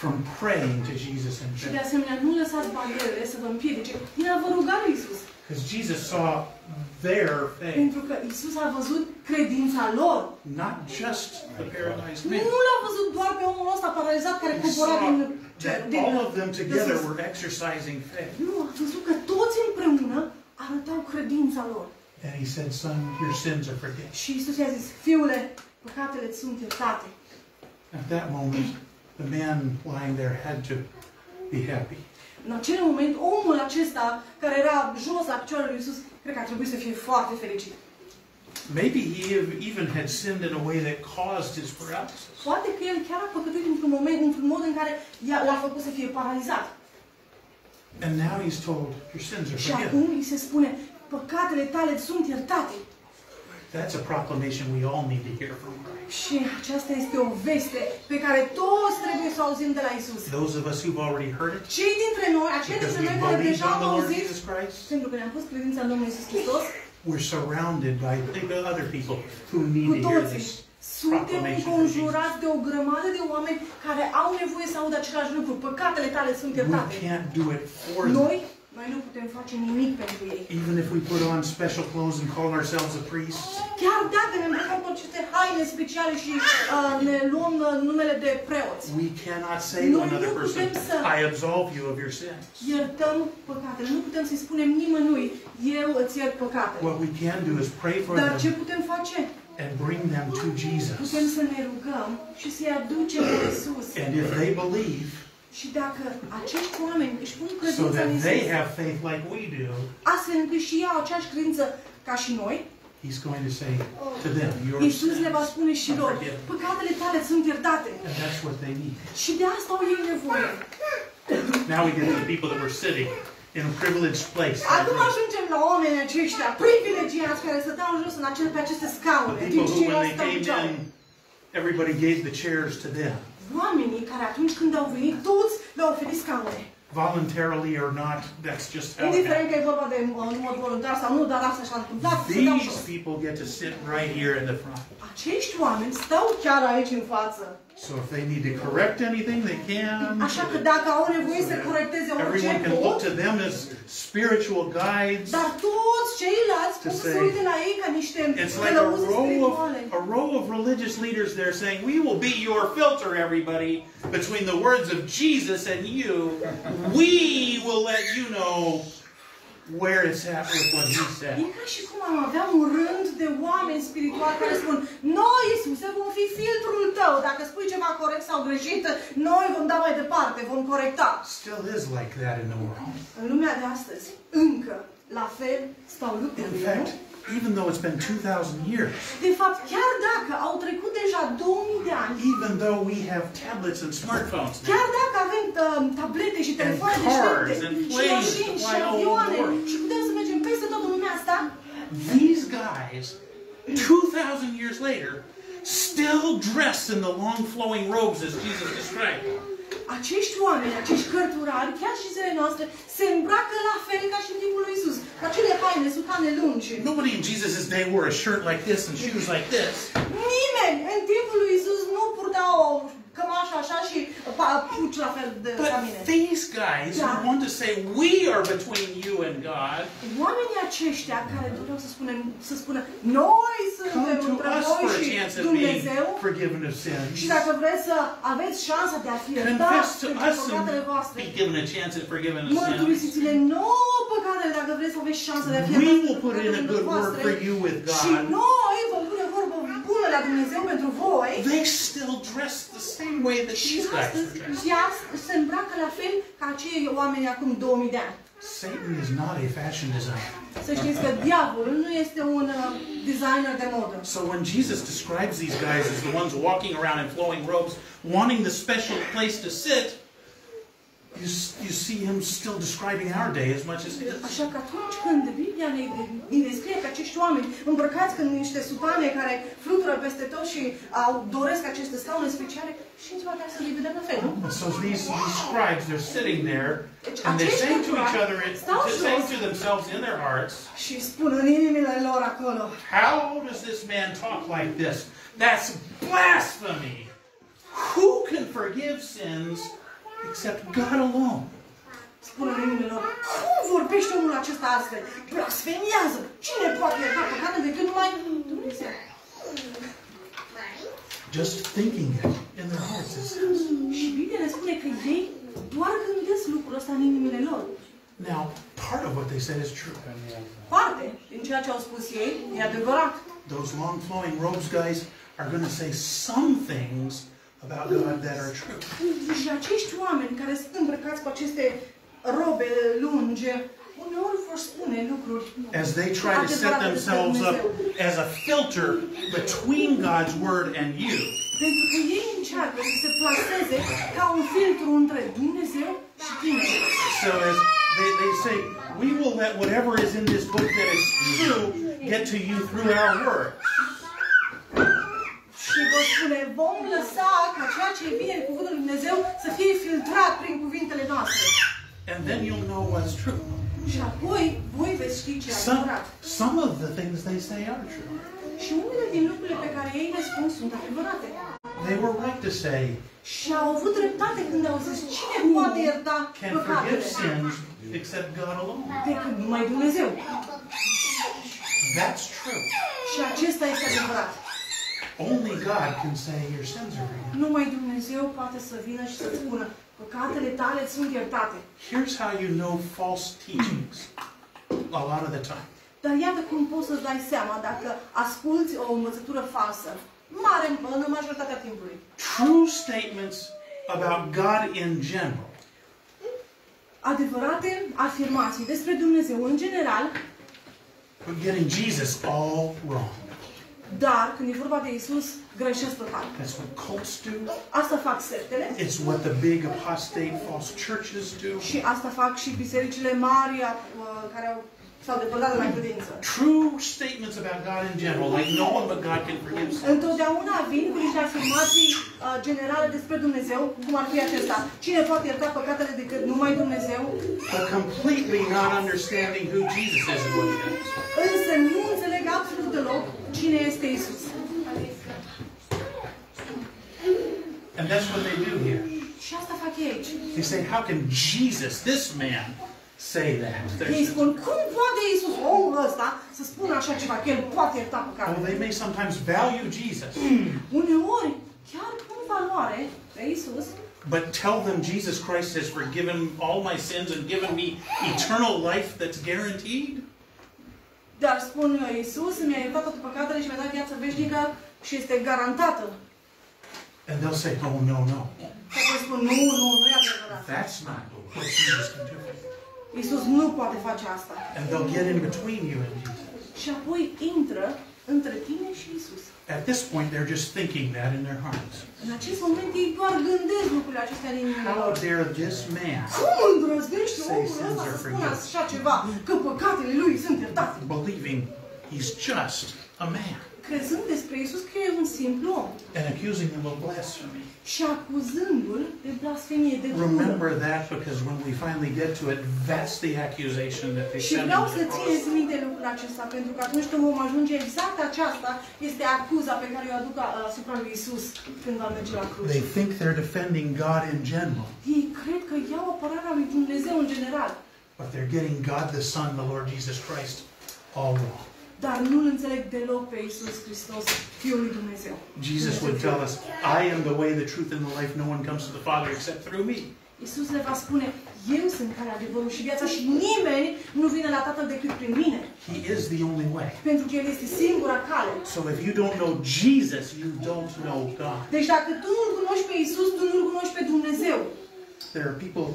from praying to Jesus in Și de faith. asemenea, nu lăsați barierele să vă împiedice din a vă ruga lui Isus. Because Jesus saw their faith, Pentru că Isus a văzut credința lor. not just the paralyzed man. Nu l-a văzut doar pe omul ăsta paralizat care He cobora saw din, cer, that din all of them together sus. were exercising faith. Nu, a văzut că toți împreună arătau credința lor. And he said, Son, your sins are forgiven. Și Isus i-a zis, fiule, păcatele îți sunt iertate. At that moment, the man lying there had to be happy. În acel moment, omul acesta care era jos la picioarele lui Isus, cred că ar trebui să fie foarte fericit. Maybe he have- even had sinned in a way that caused his paralysis. Poate că el chiar a păcătuit într-un moment, într-un mod în care i-a- l-a făcut să fie paralizat. And now he's told, Your sins are Și forgiven. acum îi se spune, păcatele tale sunt iertate. That's a proclamation we all need to hear from Christ. Și aceasta este o veste pe care toți trebuie să o auzim de la Isus. Those of us who've already heard it, Cei dintre noi, acei because dintre we noi care believe deja on au the Lord auzit, Jesus Christ, pentru că ne-am pus credința în Domnul Isus Hristos, we're surrounded by the other people who need cu to hear toții this. suntem proclamation for înconjurați de o grămadă de oameni care au nevoie să audă același lucru. Păcatele tale sunt We iertate. can't do it for them. Noi, noi nu putem face nimic pentru ei. Even if we put on special clothes and call ourselves a priest, Chiar dacă ne îmbrăcăm cu aceste haine speciale și uh, ne luăm uh, numele de preoți. we cannot say to Noi another nu person, putem să- I absolve you of your sins. Iertăm păcatele. Nu putem să-i spunem nimănui, eu îți iert păcatele. What we can do is pray for Dar ce them putem face? and bring them to Jesus. Putem să ne rugăm și să-i aducem la Isus. And if they believe, Și dacă acești oameni își pun so credința în that they Isus, have faith like we do, astfel încât și ei au aceeași credință ca și noi, He's going to say to them, Your Isus le va sins. spune și lor, păcatele tale sunt iertate. And that's what they need. Și de asta au ei nevoie. Now we get to the people that were sitting in a privileged place. Acum ajungem la oamenii aceștia privilegiați care stăteau jos în acele, pe aceste scaune, The în people timp ce who, when ceilalți they stau în came picioare. in, everybody gave the chairs to them, Oamenii care atunci când au venit, toți le-au oferit scaune. voluntarily or not. That's just how it Indiferent happened. că e vorba de uh, în mod voluntar sau nu, dar asta s-a întâmplat, se dau jos. These people get to sit right here in the front. Acești oameni stau chiar aici în față. So if they need to correct anything, they can. Așa că dacă au nevoie să corecteze orice, Everyone can look to them as spiritual guides. dar toți ceilalți pot să se uite la ei ca niște It's like a row of a row of religious leaders there saying, "We will be your filter, everybody, between the words of Jesus and you. We will let you know where it's at with what He E said." ca și cum am avea un rând de oameni spirituali care spun Noi, Iisuse, vom fi filtrul tău. Dacă spui ceva corect sau greșit, noi vom da mai departe, vom corecta. Still is like that in the world. În lumea de astăzi, încă, la fel, stau In lucrurile. fact, even though it's been 2,000 years, De fapt, chiar dacă au trecut deja 2000 de ani, even though we have tablets and smartphones. Now, chiar dacă avem uh, tablete și telefoane deștepte, și mașini și fly all over the avioane, și putem să mergem peste tot în lumea asta, these guys, 2,000 years later, still dressed in the long flowing robes as Jesus described. Acești oameni, acești cărturari, chiar și zilele noastre, se îmbracă la fel ca și în timpul lui Isus. Cu acele haine, sutane lungi. Nobody in Jesus' day wore a shirt like this and shoes like this. Nimeni în timpul lui Isus nu purta o cămașă așa și pa- puci la fel de ca mine. But these guys who Yeah. want to say, we are between you and God, Oamenii aceștia care doreau să, spunem, să spună noi suntem come to între us voi for a și chance at being Dumnezeu forgiven of și sins. dacă vreți să aveți șansa de a fi iertat Confess to pentru us păcatele and voastre, be given a chance at forgiven of sins. mărturisiți-le nouă păcatele dacă vreți să aveți șansa de a fi We iertați will pentru put in a păcatele good word voastre for you with și God. noi vom pune vorbă bună la Dumnezeu pentru voi They still dress the same way that și these guys dressed. ea se îmbracă la fel ca acei oameni acum 2000 de ani. Satan is not a fashion designer. Să știți că diavolul nu este un uh, designer de modă. So when Jesus describes these guys as the ones walking around in flowing robes, wanting the special place to sit, you, you see him still describing our day as much as his. Așa că atunci când Biblia ne, ne descrie că acești oameni îmbrăcați în niște sutane care flutură peste tot și au, doresc aceste scaune speciale, și în ziua de astăzi îi vedem la fel, nu? So these, these scribes, they're sitting there and they're saying to each other, they're saying to themselves in their hearts, Și spun în inimile lor acolo, How does this man talk like this? That's blasphemy. Who can forgive sins except God alone? spun în inimile lor, cum vorbește omul acesta astfel? Blasfemiază! Cine poate ierta păcate decât numai Dumnezeu? Just thinking it in their hearts, it says. Și Biblia ne spune că ei doar gândesc lucrul ăsta în inimile lor. Now, part of what they said is true. Parte din ceea ce au spus ei e adevărat. Those long flowing robes guys are going to say some things about God that are true. Și acești oameni care sunt îmbrăcați cu aceste robe lungi Uneori vor spune lucruri as they try to set themselves up as a filter between God's word and you. Pentru că ei încearcă să se plaseze ca un filtru între Dumnezeu și tine. So as they, they say, we will let whatever is in this book that is true get to you through our words. Și vă spune, vom lăsa ca ceea ce vine în Cuvântul Lui Dumnezeu să fie filtrat prin cuvintele noastre. And then you'll know what's true. Și apoi voi veți ști ce e Some, adevărat. some of the things they say are true. Și unele din lucrurile pe care ei le spun sunt adevărate. They were right to say, Și au avut dreptate când au zis, cine poate ierta can păcatele? forgive sins except God alone. Decât numai Dumnezeu. That's true. Și acesta este adevărat. Only God can say your sins are forgiven. Numai Dumnezeu poate să vină și să spună, păcatele tale sunt iertate. Here's how you know false teachings a lot of the time. Dar iată cum poți să-ți dai seama dacă asculți o învățătură falsă. Mare, în majoritatea timpului. True statements about God in general Adevărate afirmații despre Dumnezeu în general, but getting Jesus all wrong. Dar când e vorba de Isus, greșesc total. That's what cults do. Asta fac sectele It's what the big apostate false churches do. și asta fac și bisericile mari a- uh, care au, s-au depărtat de la credință. True statements about God in general, like no one but God can forgive sins. Întotdeauna vin cu niște afirmații uh, generale despre Dumnezeu, cum ar fi acesta. Cine poate ierta păcatele decât numai Dumnezeu? But completely not understanding who Jesus is and what he does. Însă nu înțeleg absolut deloc cine este Isus. And that's what they do here. Și asta fac ei aici. They say, How can Jesus, this man, say that? Ei There's- spun, cum poate Isus, omul ăsta, să spună așa ceva, că el poate ierta Oh, păcatele? they may sometimes value Jesus, Uneori, chiar pun valoare pe Isus, but tell them Jesus Christ has forgiven all my sins and given me eternal life that's guaranteed? dar spun Isus mi-a iertat toate păcatele și mi-a dat viață veșnică și este garantată. And they'll say, Oh, no, no. Și apoi spun, nu, nu, nu e adevărat. That's not what Jesus can do. Isus nu poate face asta. And they'll get in between you and Jesus. Și apoi intră între tine și Isus. At this point, they're just thinking that in their hearts. În acest moment ei doar gândesc lucrurile acestea din inimile How dare this man, Cum îndrăznește omul ăsta să spună așa ceva, că păcatele lui sunt iertate? believing he's just a man, Crezând despre Isus că e un simplu om and accusing him of blasphemy? și acuzându-l de blasfemie, de dură. Remember that because when we finally get to it, that's the accusation that they Și send vreau him să to țineți minte lucrul acesta, pentru că atunci când vom ajunge exact aceasta, este acuza pe care o aduc a- asupra lui Isus când va merge la cruce. They think they're defending God in general, Ei cred că iau apărarea lui Dumnezeu în general, but they're getting God the Son, the Lord Jesus Christ, all wrong. Dar nu-L înțeleg deloc pe Isus Hristos, Fiul lui Dumnezeu. Jesus would tell us, I am the way, the truth, and the life. No one comes to the Father except through me. Isus le va spune, eu sunt calea, adevărul și viața și nimeni nu vine la Tatăl decât prin mine. He is the only way. Pentru că El este singura cale. So if you don't know Jesus, you don't know God. Deci dacă tu nu-L cunoști pe Isus, tu nu-L cunoști pe Dumnezeu. There are people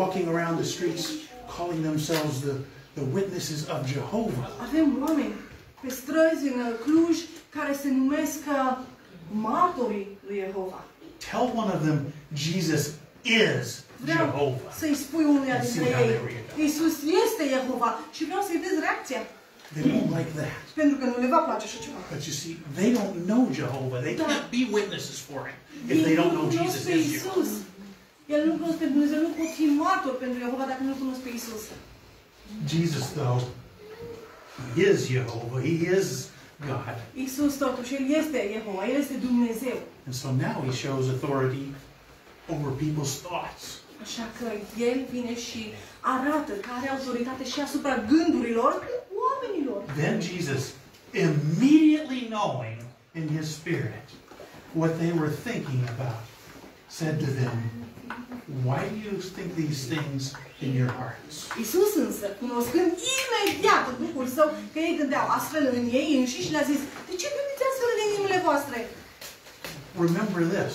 walking around the streets calling themselves the, the witnesses of Jehovah. Avem oameni pe străzi în uh, Cluj care se numesc uh, martorii lui Jehova. Tell one of them Jesus is Vreau Jehovah. să-i spui unuia And dintre see how ei, they react. Isus este Jehova și vreau să-i vezi reacția. They won't like that. Pentru că nu le va place așa ceva. But you see, they don't know Jehovah. They Da. can't be witnesses for him if they Ei don't nu know cunosc Jesus pe is Isus. Jehovah. El nu cunosc pe Dumnezeu, nu pot fi martor pentru Jehova dacă nu cunosc pe Isus. Jesus, though, he is Jehovah. He is God. Isus totuși, El este Jehova, El este Dumnezeu. And so now he shows authority over people's thoughts. Așa că El vine și arată că are autoritate și asupra gândurilor oamenilor. Then Jesus, immediately knowing in his spirit what they were thinking about, said to them, Why do you think these things in your hearts? Isus însă, cunoscând imediat în Duhul Său că ei gândeau astfel în ei înșiși, le-a zis, de ce gândiți astfel în inimile voastre? Remember this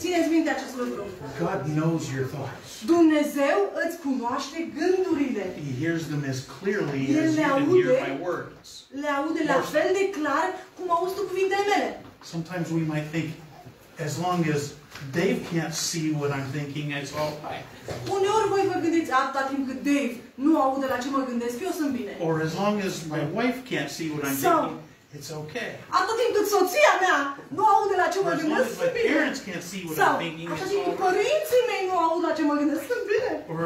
Țineți minte acest lucru. God knows your thoughts. Dumnezeu îți cunoaște gândurile. He hears them as clearly El as you le can aude. hear my words. Le aude la fel de clar cum auzi tu cuvintele mele. Sometimes we might think, as long as Dave can't see what I'm thinking, it's all right. Uneori voi vă gândiți, atâta timp cât Dave nu aude la ce mă gândesc, eu sunt bine. Or as long as my wife can't see what I'm So- thinking, it's okay. Atâta timp cât soția mea nu aude la ce Or mă as long gândesc, as my sunt bine. parents can't see what Sau, I'm thinking, atâta it's timp cât all right. părinții mei nu aud la ce mă gândesc, sunt bine. Or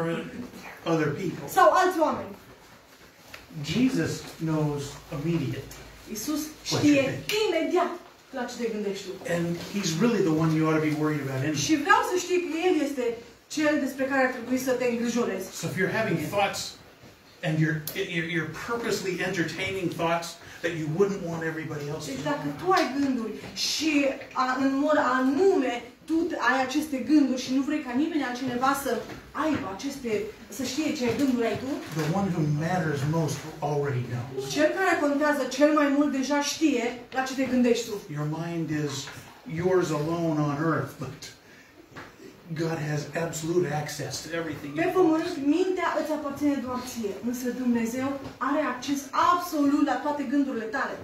other people. Sau alți oameni. Jesus knows immediately. Iisus What știe you think. imediat la ce te gândești tu. And he's really the one you ought to be worried about anyway. Și vreau să știi că El este cel despre care ar trebui să te îngrijorezi. So if you're having thoughts and you're, you're, purposely entertaining thoughts that you wouldn't want everybody else to Deci dacă tu ai gânduri și a, în mod anume tu ai aceste gânduri și nu vrei ca nimeni altcineva să aibă aceste, să știe ce gânduri ai tu, the one who matters most already knows. cel care contează cel mai mult deja știe la ce te gândești tu. Your mind is yours alone on earth, but God has absolute access to everything. Pe you pământ, focus. mintea îți aparține doar ție, însă Dumnezeu are acces absolut la toate gândurile tale.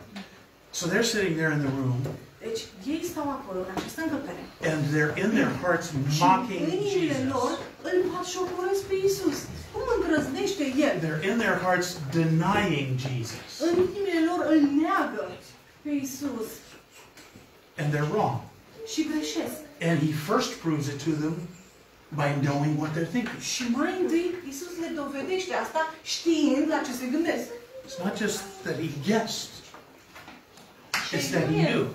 So they're sitting there in the room, Deci, ei stau acolo, în această încăpere. and they're in their hearts Și mocking în inimile lor Jesus. îl batjocoresc pe Iisus. Cum îndrăznește El? They're in their hearts denying Jesus. În inimile lor îl neagă pe Iisus And they're wrong. și greșesc. And he first proves it to them by knowing what they're thinking. Și mai întâi Iisus le dovedește asta știind la ce se gândesc. It's not just that he guessed, Și it's that he nu e- knew.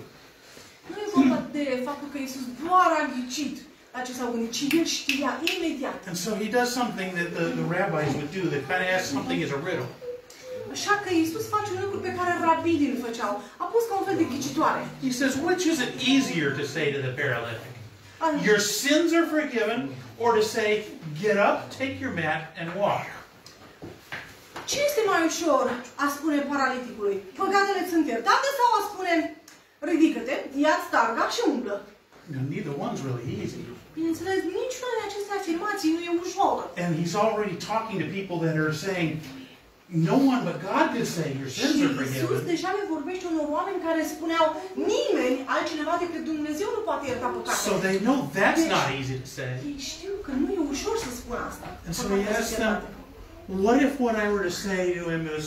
Nu e vorba de faptul că Iisus doar a ghicit la ce s-au gândit, ci El știa imediat. And so he does something that the, the rabbis would do. They kind of ask something as a riddle. Așa că Iisus face un lucru pe care rabinii îl făceau. A pus ca un fel de ghicitoare. He says, which is it easier to say to the paralytic? A- Your sins are forgiven, or to say, get up, take your mat, and walk? Ce este mai ușor a spune paraliticului? Păcatele sunt iertate sau a spune ridică-te, targa și umblă? Now, neither one's really easy. Bineînțeles, niciuna aceste afirmații nu e ușoară. And he's already talking to people that are saying, no one but God could say your sins are Iisus forgiven. deja le vorbește unor oameni care spuneau nimeni altcineva decât Dumnezeu nu poate ierta So they know that's not easy to say. Ei știu că nu e ușor să spun asta. And so he asked them, what if what I were to say to him is,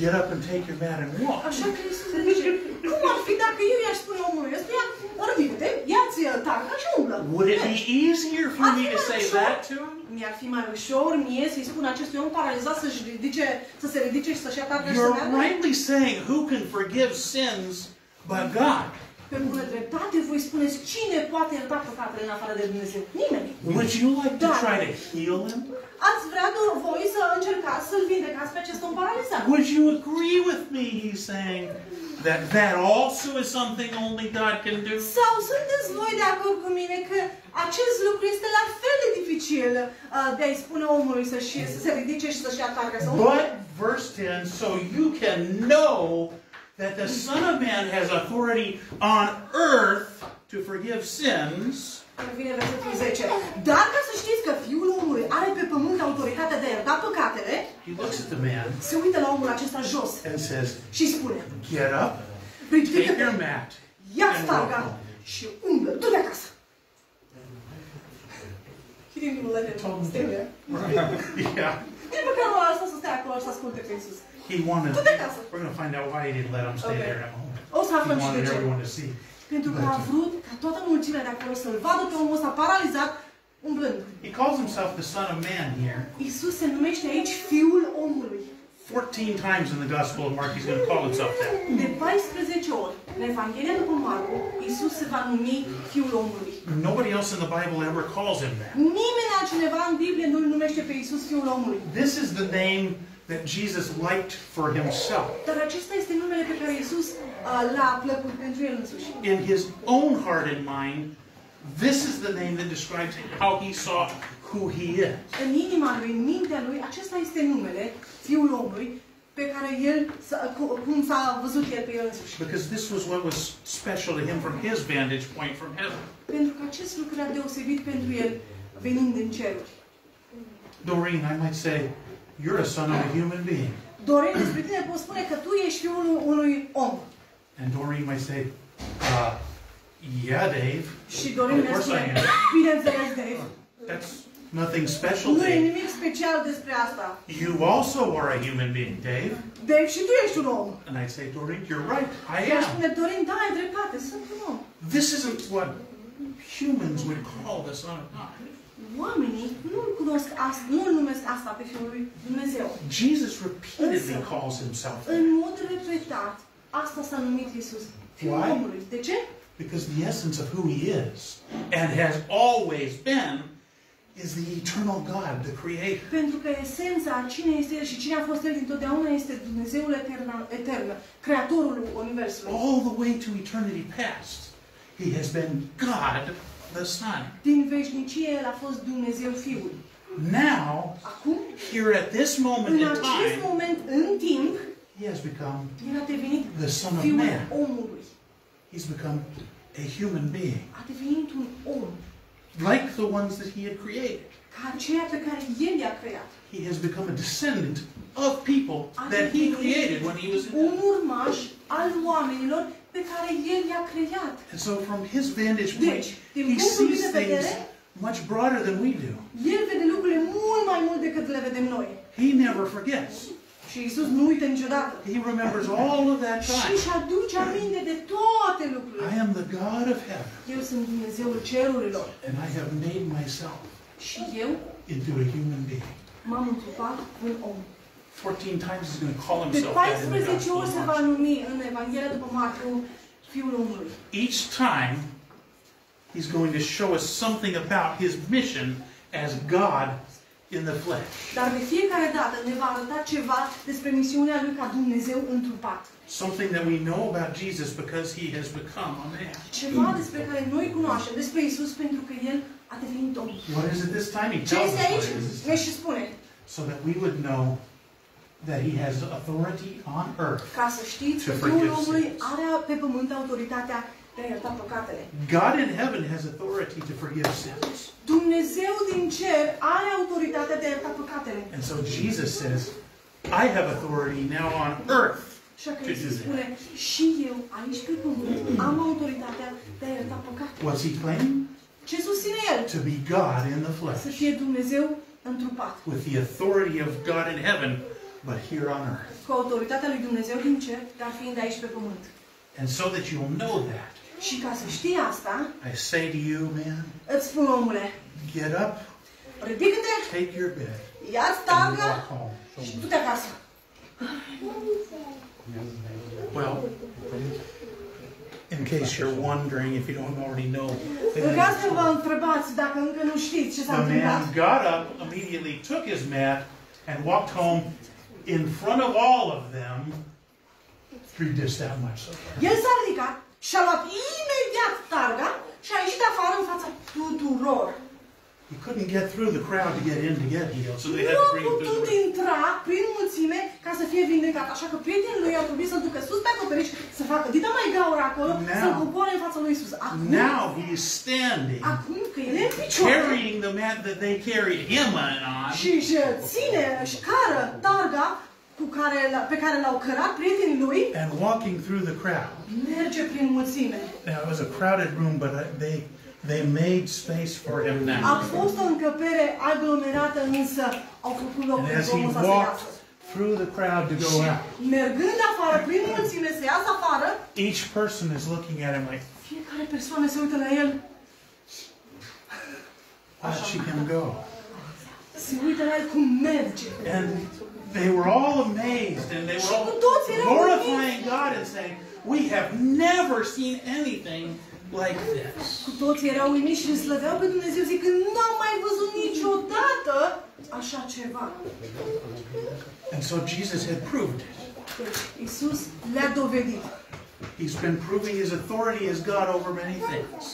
get up and take your mat and walk? Așa că Iisus le zice, cum ar fi dacă eu i-aș spune omului ăstuia, ridică-te, ia-ți targa și umblă. Would it be easier for me to say that to him? Mi-ar fi mai ușor mie să-i spun acestui om paralizat să-și ridice, să se ridice și să-și ia targa și să You're meargă? rightly saying, who can forgive sins but God? Pe bună dreptate voi spuneți cine poate ierta păcatele în afară de Dumnezeu? Nimeni. Would you like to Da. try to heal him? Ați vrea do- voi să încercați să-l vindecați pe acest om paralizat? Would you agree with me, he's saying, that that also is something only God can do? Sau sunteți voi de acord cu mine că acest lucru este la fel de dificil uh, de a-i spune omului să-și, să se ridice și să-și sau But, verse 10, so you can know that the Son of Man has authority on earth to forgive sins, Vine versetul 10. Dar ca să știți că Fiul omului are pe pământ autoritatea de a ierta păcatele, he looks at the man se uită la omul acesta jos and says, și spune, Get up, take ridică-te, your mat, ia and walk starga home. și umblă, du-te acasă. He didn't even let him stay there. yeah. Nici măcar nu l-a lăsat să stea acolo și să asculte pe Iisus. He wanted, Du-te acasă. we're going to find out why he didn't let him stay Okay. there at home. O să He aflăm și de wanted ce. everyone to see. Pentru că a vrut ca toată mulțimea de acolo să-l vadă pe omul ăsta paralizat, umblând. He calls himself the Son of Man here. Iisus se numește aici Fiul omului. 14 times in the Gospel of Mark, he's going to call himself that. De 14 ori, în Evanghelia după Marcu, Iisus se va numi Fiul omului. Nobody else in the Bible ever calls him that. Nimeni altcineva în Biblie nu-l numește pe Iisus Fiul omului. This is the name that Jesus liked for himself. Dar acesta este numele pe care Iisus uh, l-a plăcut pentru el însuși. In his own heart and mind, this is the name that describes how he saw who he is. În inima lui, în mintea lui, acesta este numele Fiul omului pe care el, s-a- cu- cum s-a văzut el pe el însuși. Because this was what was special to him from his vantage point from heaven. Pentru că acest lucru era deosebit pentru el venind din ceruri. Doreen, I might say, you're a son of a human being. Doreen, despre tine pot spune că tu ești fiul unui om. And Doreen might say, uh, yeah, Dave. Și Dorin Of course I am. bineînțeles, Dave. That's nothing special, Nu e Dave. nimic special despre asta. You also are a human being, Dave. Dave, și tu ești un om. And I'd say, Doreen, you're right. I Și am. spune, Dorin, da, ai dreptate, sunt un om. This isn't what humans would call the Son of God. Oamenii nu-l cunosc asta, nu-l numesc asta pe Fiul lui Dumnezeu. Jesus repeatedly calls himself that. În mod repetat, asta s-a numit Isus. Fiul Why? omului. De ce? Because the essence of who he is and has always been is the eternal God, the Creator. Pentru că esența, cine este El și cine a fost El dintotdeauna este Dumnezeul etern, etern Creatorul Universului. All the way to eternity past, he has been God the Son. Din veșnicie El a fost Dumnezeu Fiul. Now, Acum, here at this moment in time, moment, în timp, he has become El a devenit the Son of Man. omului. He's become a human being, A devenit un om. like the ones that he had created. Ca pe care El i-a creat. He has become a descendant of people that he created when he was in un urmaș al oamenilor pe care El i-a creat. And so from his vantage point, Deci, din he punctul lui sees de things vedere, much broader than we do. El vede lucrurile mult mai mult decât le vedem noi. He never forgets. Și Isus nu uită niciodată. He remembers all of that Și time. își aduce aminte de toate I lucrurile. am the God of heaven, Eu sunt Dumnezeul cerurilor. and I have made myself Și eu into a human being. m-am întrupat în om. 14 times he's going to call De himself that in the 14 Gospel ori of se va Mark. numi în Evanghelia după Marcu Fiul omului. Each time, he's going to show us something about his mission as God in the flesh. Dar de fiecare dată ne va arăta ceva despre misiunea lui ca Dumnezeu întrupat. Something that we know about Jesus because he has become a man. Ceva despre care noi cunoaștem despre Isus pentru că El a devenit om. What is it this time? He Ce tells us este what aici? it is this Ne time. și spune. so that we would know that he has authority on earth. Ca să știți To că forgive Fiul omului sins. are pe pământ autoritatea de a ierta păcatele. God in heaven has authority to forgive sins. Dumnezeu din cer are autoritatea de a ierta păcatele. And so Jesus says, I have authority now on earth. Așa că To do Iisus that. spune, și eu aici pe pământ am autoritatea de a ierta păcatele. What's he claiming? Ce susține El? To be God in the Să flesh, fie Dumnezeu întrupat. with the authority of God in heaven, but here on earth. Cu autoritatea lui Dumnezeu din cer, dar fiind aici pe pământ. And so that you'll know that, Și ca să știi asta, I say to you, man, îți spun omule, get up, ridică-te, take your bed, walk home. și du-te acasă. Well, in case you're wondering, if you don't already know, În caz că vă întrebați dacă încă nu știți ce s-a The man got up, immediately took his mat, and walked home in front of all of them. Read this that much so far. el s-a ridicat și a luat imediat targa și a ieșit afară în fața tuturor. He couldn't get through the crowd to get in to get healed, so they Nu had to a bring him through putut the roof. intra prin mulțime ca să fie vindecat. Așa că prietenii lui au trebuit să-l ducă sus pe acoperiș, să facă dita mai gaură acolo, Now- să-l coboare în fața lui Isus. Acum, Now he's standing, acum că el e în picioare carrying the mat that they carried him on, și își ține, își cară targa cu care, pe care l-au cărat prietenii lui, and walking through the crowd. merge prin mulțime. Now, it was a crowded room, but uh, they, they made space for him now. A fost o încăpere aglomerată, însă au făcut loc pentru omul să walked iasă. through the crowd to go out, Mergând afară, prin mulțime, să iasă afară, each person is looking at him like, fiecare persoană se uită la el, watch him go. se uită la el cum merge. And they were all amazed and they were all Și cu toți erau glorifying God and saying, We have never seen anything like this. Cu toții erau uimiți și îl slăveau pe Dumnezeu zicând, n-am mai văzut niciodată așa ceva. And so Jesus had proved it. Deci, Iisus le-a dovedit. He's been proving his authority as God over many things.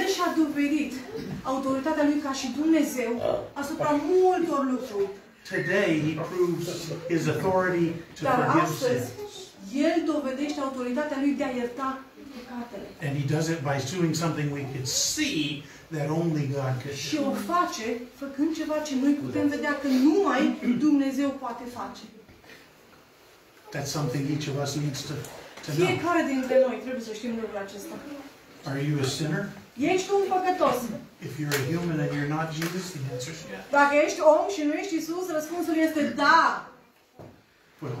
El și-a dovedit autoritatea lui ca și Dumnezeu asupra multor lucruri. Today, he proves his authority to Dar forgive astăzi, sins. El dovedește autoritatea Lui de a ierta păcatele. And he does it by doing something we could see that only God could Și do. o face făcând ceva ce noi putem vedea că numai Dumnezeu poate face. That's something each of us needs to, to know. Fiecare dintre noi trebuie să știm lucrul acesta. Are you a sinner? Ești un păcătos. If you're a human and you're not Jesus, the answer is yes. Dacă ești om și nu ești Isus, răspunsul este da. Well,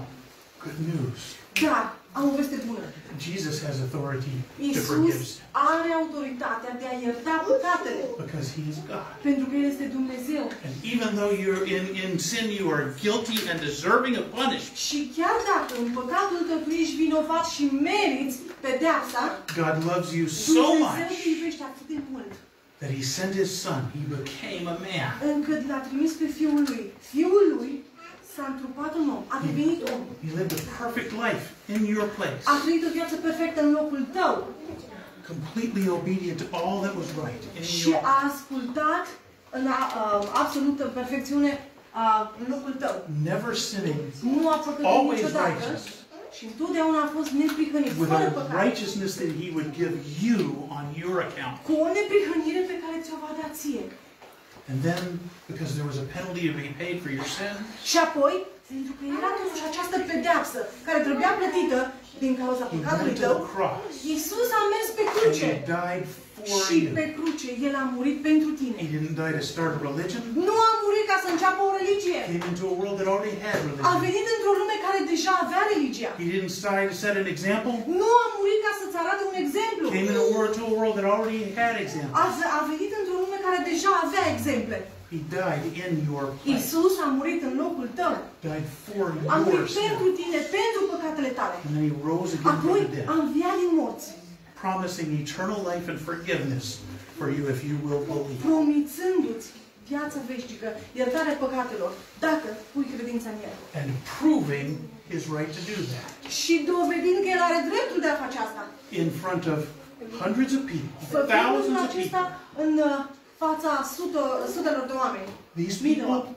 good news. Da, am o veste bună. Jesus has authority to forgive Isus sin are autoritatea de a ierta păcatele. because he is God. Pentru că El este Dumnezeu. And even though you're in, in sin, you are guilty and deserving of punishment. Și chiar dacă în păcatul tău tu ești vinovat și meriți pedeapsa, God loves you so Dumnezeu te much iubește atât de mult, that he sent his son. He became a man. încât l-a trimis pe Fiul Lui. Fiul Lui s-a întrupat în om, a devenit om. He lived a perfect life in your place, A trăit o viață perfectă în locul tău completely obedient to all that was right in și your a ascultat în a, uh, absolută perfecțiune uh, în locul tău. never sinning, Nu a păcătuit always niciodată righteous, și întotdeauna a fost neprihănit, with fără a păcat. righteousness that he would give you on your account. Cu o neprihănire pe care ți-o va da ție. And then, because there was a penalty to be paid for your sin, Și apoi, pentru că era totuși această pedeapsă care trebuia plătită din cauza he păcatului went to tău, the cross Iisus a mers pe and cruce. he died for Și pe you. cruce El a murit pentru He tine. didn't die to start a religion. Nu a murit ca să înceapă o religie. He came into a world that already had A religion. venit într-o lume care deja avea religia. He didn't die to set an example. Nu a murit ca să-ți arate un exemplu. Came in a world to a world that already had A, examples. a venit într-o lume care deja avea exemple. He died in your place. Iisus a murit în locul tău. Died for A your murit sin. pentru tine, pentru păcatele tale. And then he rose again from Apoi the dead, a înviat din morți, promising eternal life and forgiveness for you if you will believe. promițându-ți viața veșnică, iertarea păcatelor, dacă pui credința în El. And proving his right to do that Și dovedind că El are dreptul de a face asta. in front of hundreds of people, Făcând thousands lucrul of acesta people. în uh, fața sută, sutelor de oameni. These Mii de people oameni.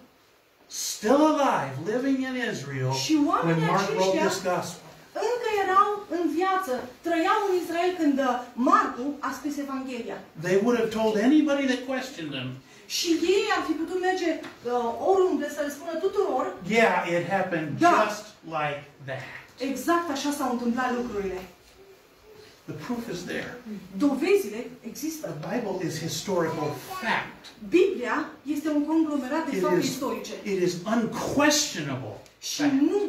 still alive, living in Israel Și oamenii when Mark wrote aceștia this gospel. încă erau în viață, trăiau în Israel când uh, Marcu a scris Evanghelia. They would have told anybody that questioned them, Și ei ar fi putut merge uh, oriunde să le spună tuturor, yeah, it happened Da. just like that. exact așa s-au întâmplat lucrurile. The proof is there. Dovezile există. The Bible is historical fact. Biblia este un conglomerat de It fapte is, istorice. it is unquestionable Și fact. nu,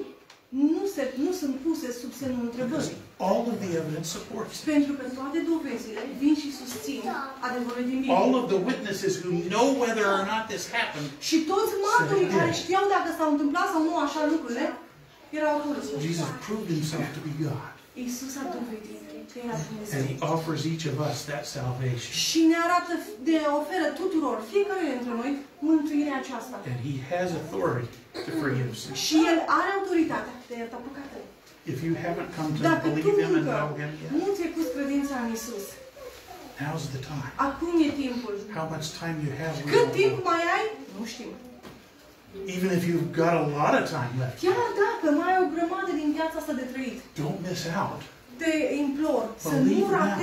nu, se, nu sunt puse sub semnul întrebării. All of the evidence supports it. Pentru că toate dovezile vin și susțin adevărul din All Biblie. of the witnesses who know whether or not this happened, Și toți martorii Să care vedem. știau dacă s-au întâmplat sau nu așa lucrurile, erau acolo. Jesus proved himself to be God. Iisus a dovedit că era And Dumnezeu. he offers each of us that salvation. Și ne arată, de oferă tuturor, fiecare dintre noi, mântuirea aceasta. And he has authority to forgive sin. Și El are autoritatea de a ierta păcatele. If you haven't come to Dacă tu believe him and încă know him yet, nu ți-ai pus credința în Isus, now's the time. acum e timpul. How much time you have, we Cât don't timp know. mai ai? Nu știm. Even if you've got a lot of time left, Chiar dacă mai ai o grămadă din viața asta de trăit, don't miss out. te implor să Believe nu now.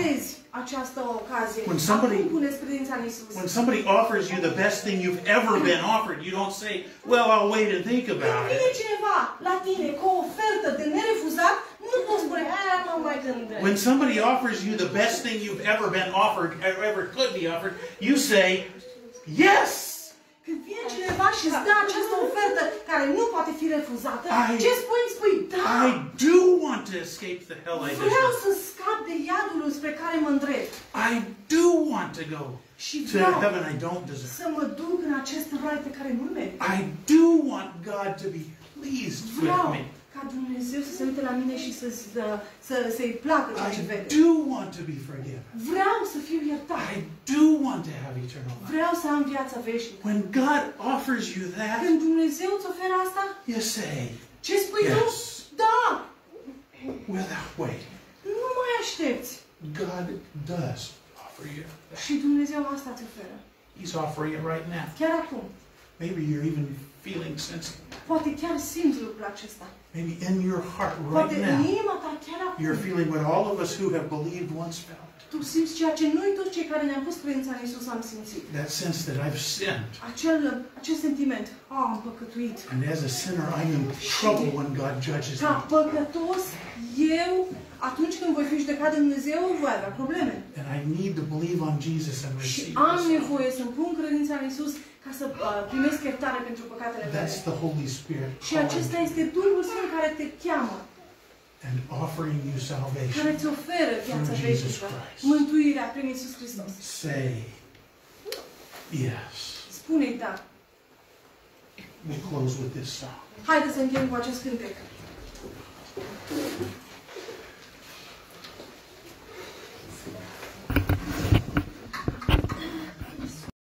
Această ocazie. When somebody- Acum puneți credința în Isus. When somebody offers you the best thing you've ever been offered, you don't say, Well, I'll wait and think about it. cineva la tine cu o ofertă de nerefuzat, nu poți spune, aia mă mai gândesc. When somebody offers you the best thing you've ever been offered, or ever could be offered, you say, Yes! Când vine cineva și îți dă această ofertă care nu poate fi refuzată, I- ce spui? Spui, da, I do want to escape the hell I vreau deserve. să scap de iadul spre care mă îndrept. I do want to go Și to vreau heaven I don't deserve. să mă duc în acest rai pe care nu-l merit. I do want God to be pleased with Vreau me. Ca Dumnezeu să se uite la mine și să, să, să, să-i placă ce I vede. do want to be forgiven. Vreau să fiu iertat. I do want to have eternal life. Vreau să am viața veșnică. When God offers you that, Când Dumnezeu îți oferă asta, you say, ce spui tu? Yes. Da! without waiting. Nu mai aștepți. God does offer you that. Și Dumnezeu asta îți oferă. He's offering it right now. Chiar acum. Maybe you're even feeling sensitive. Poate chiar simți lucrul acesta. Maybe in your heart Poate right în now, inima ta chiar you're acum. feeling what all of us who have believed once felt. Tu simți ceea ce noi toți cei care ne-am pus credința în Isus am simțit. That sense that I've sinned. Acel, acel sentiment, a, am păcătuit. And as a sinner, I'm in trouble when God judges Ca me. păcătos, eu, atunci când voi fi judecat de Dumnezeu, voi avea probleme. And I need to believe on Jesus and Și receive am this. nevoie să-mi pun credința în Isus ca să uh, primesc iertare pentru păcatele mele. That's the Holy Spirit Și calling acesta este Duhul Sfânt care te cheamă, and offering you care salvation. îți oferă viața Through Jesus veșnică, Christ. mântuirea prin Isus Hristos. Say yes. Spune-i da. We close with this song. Haideți să încheiem cu acest cântec.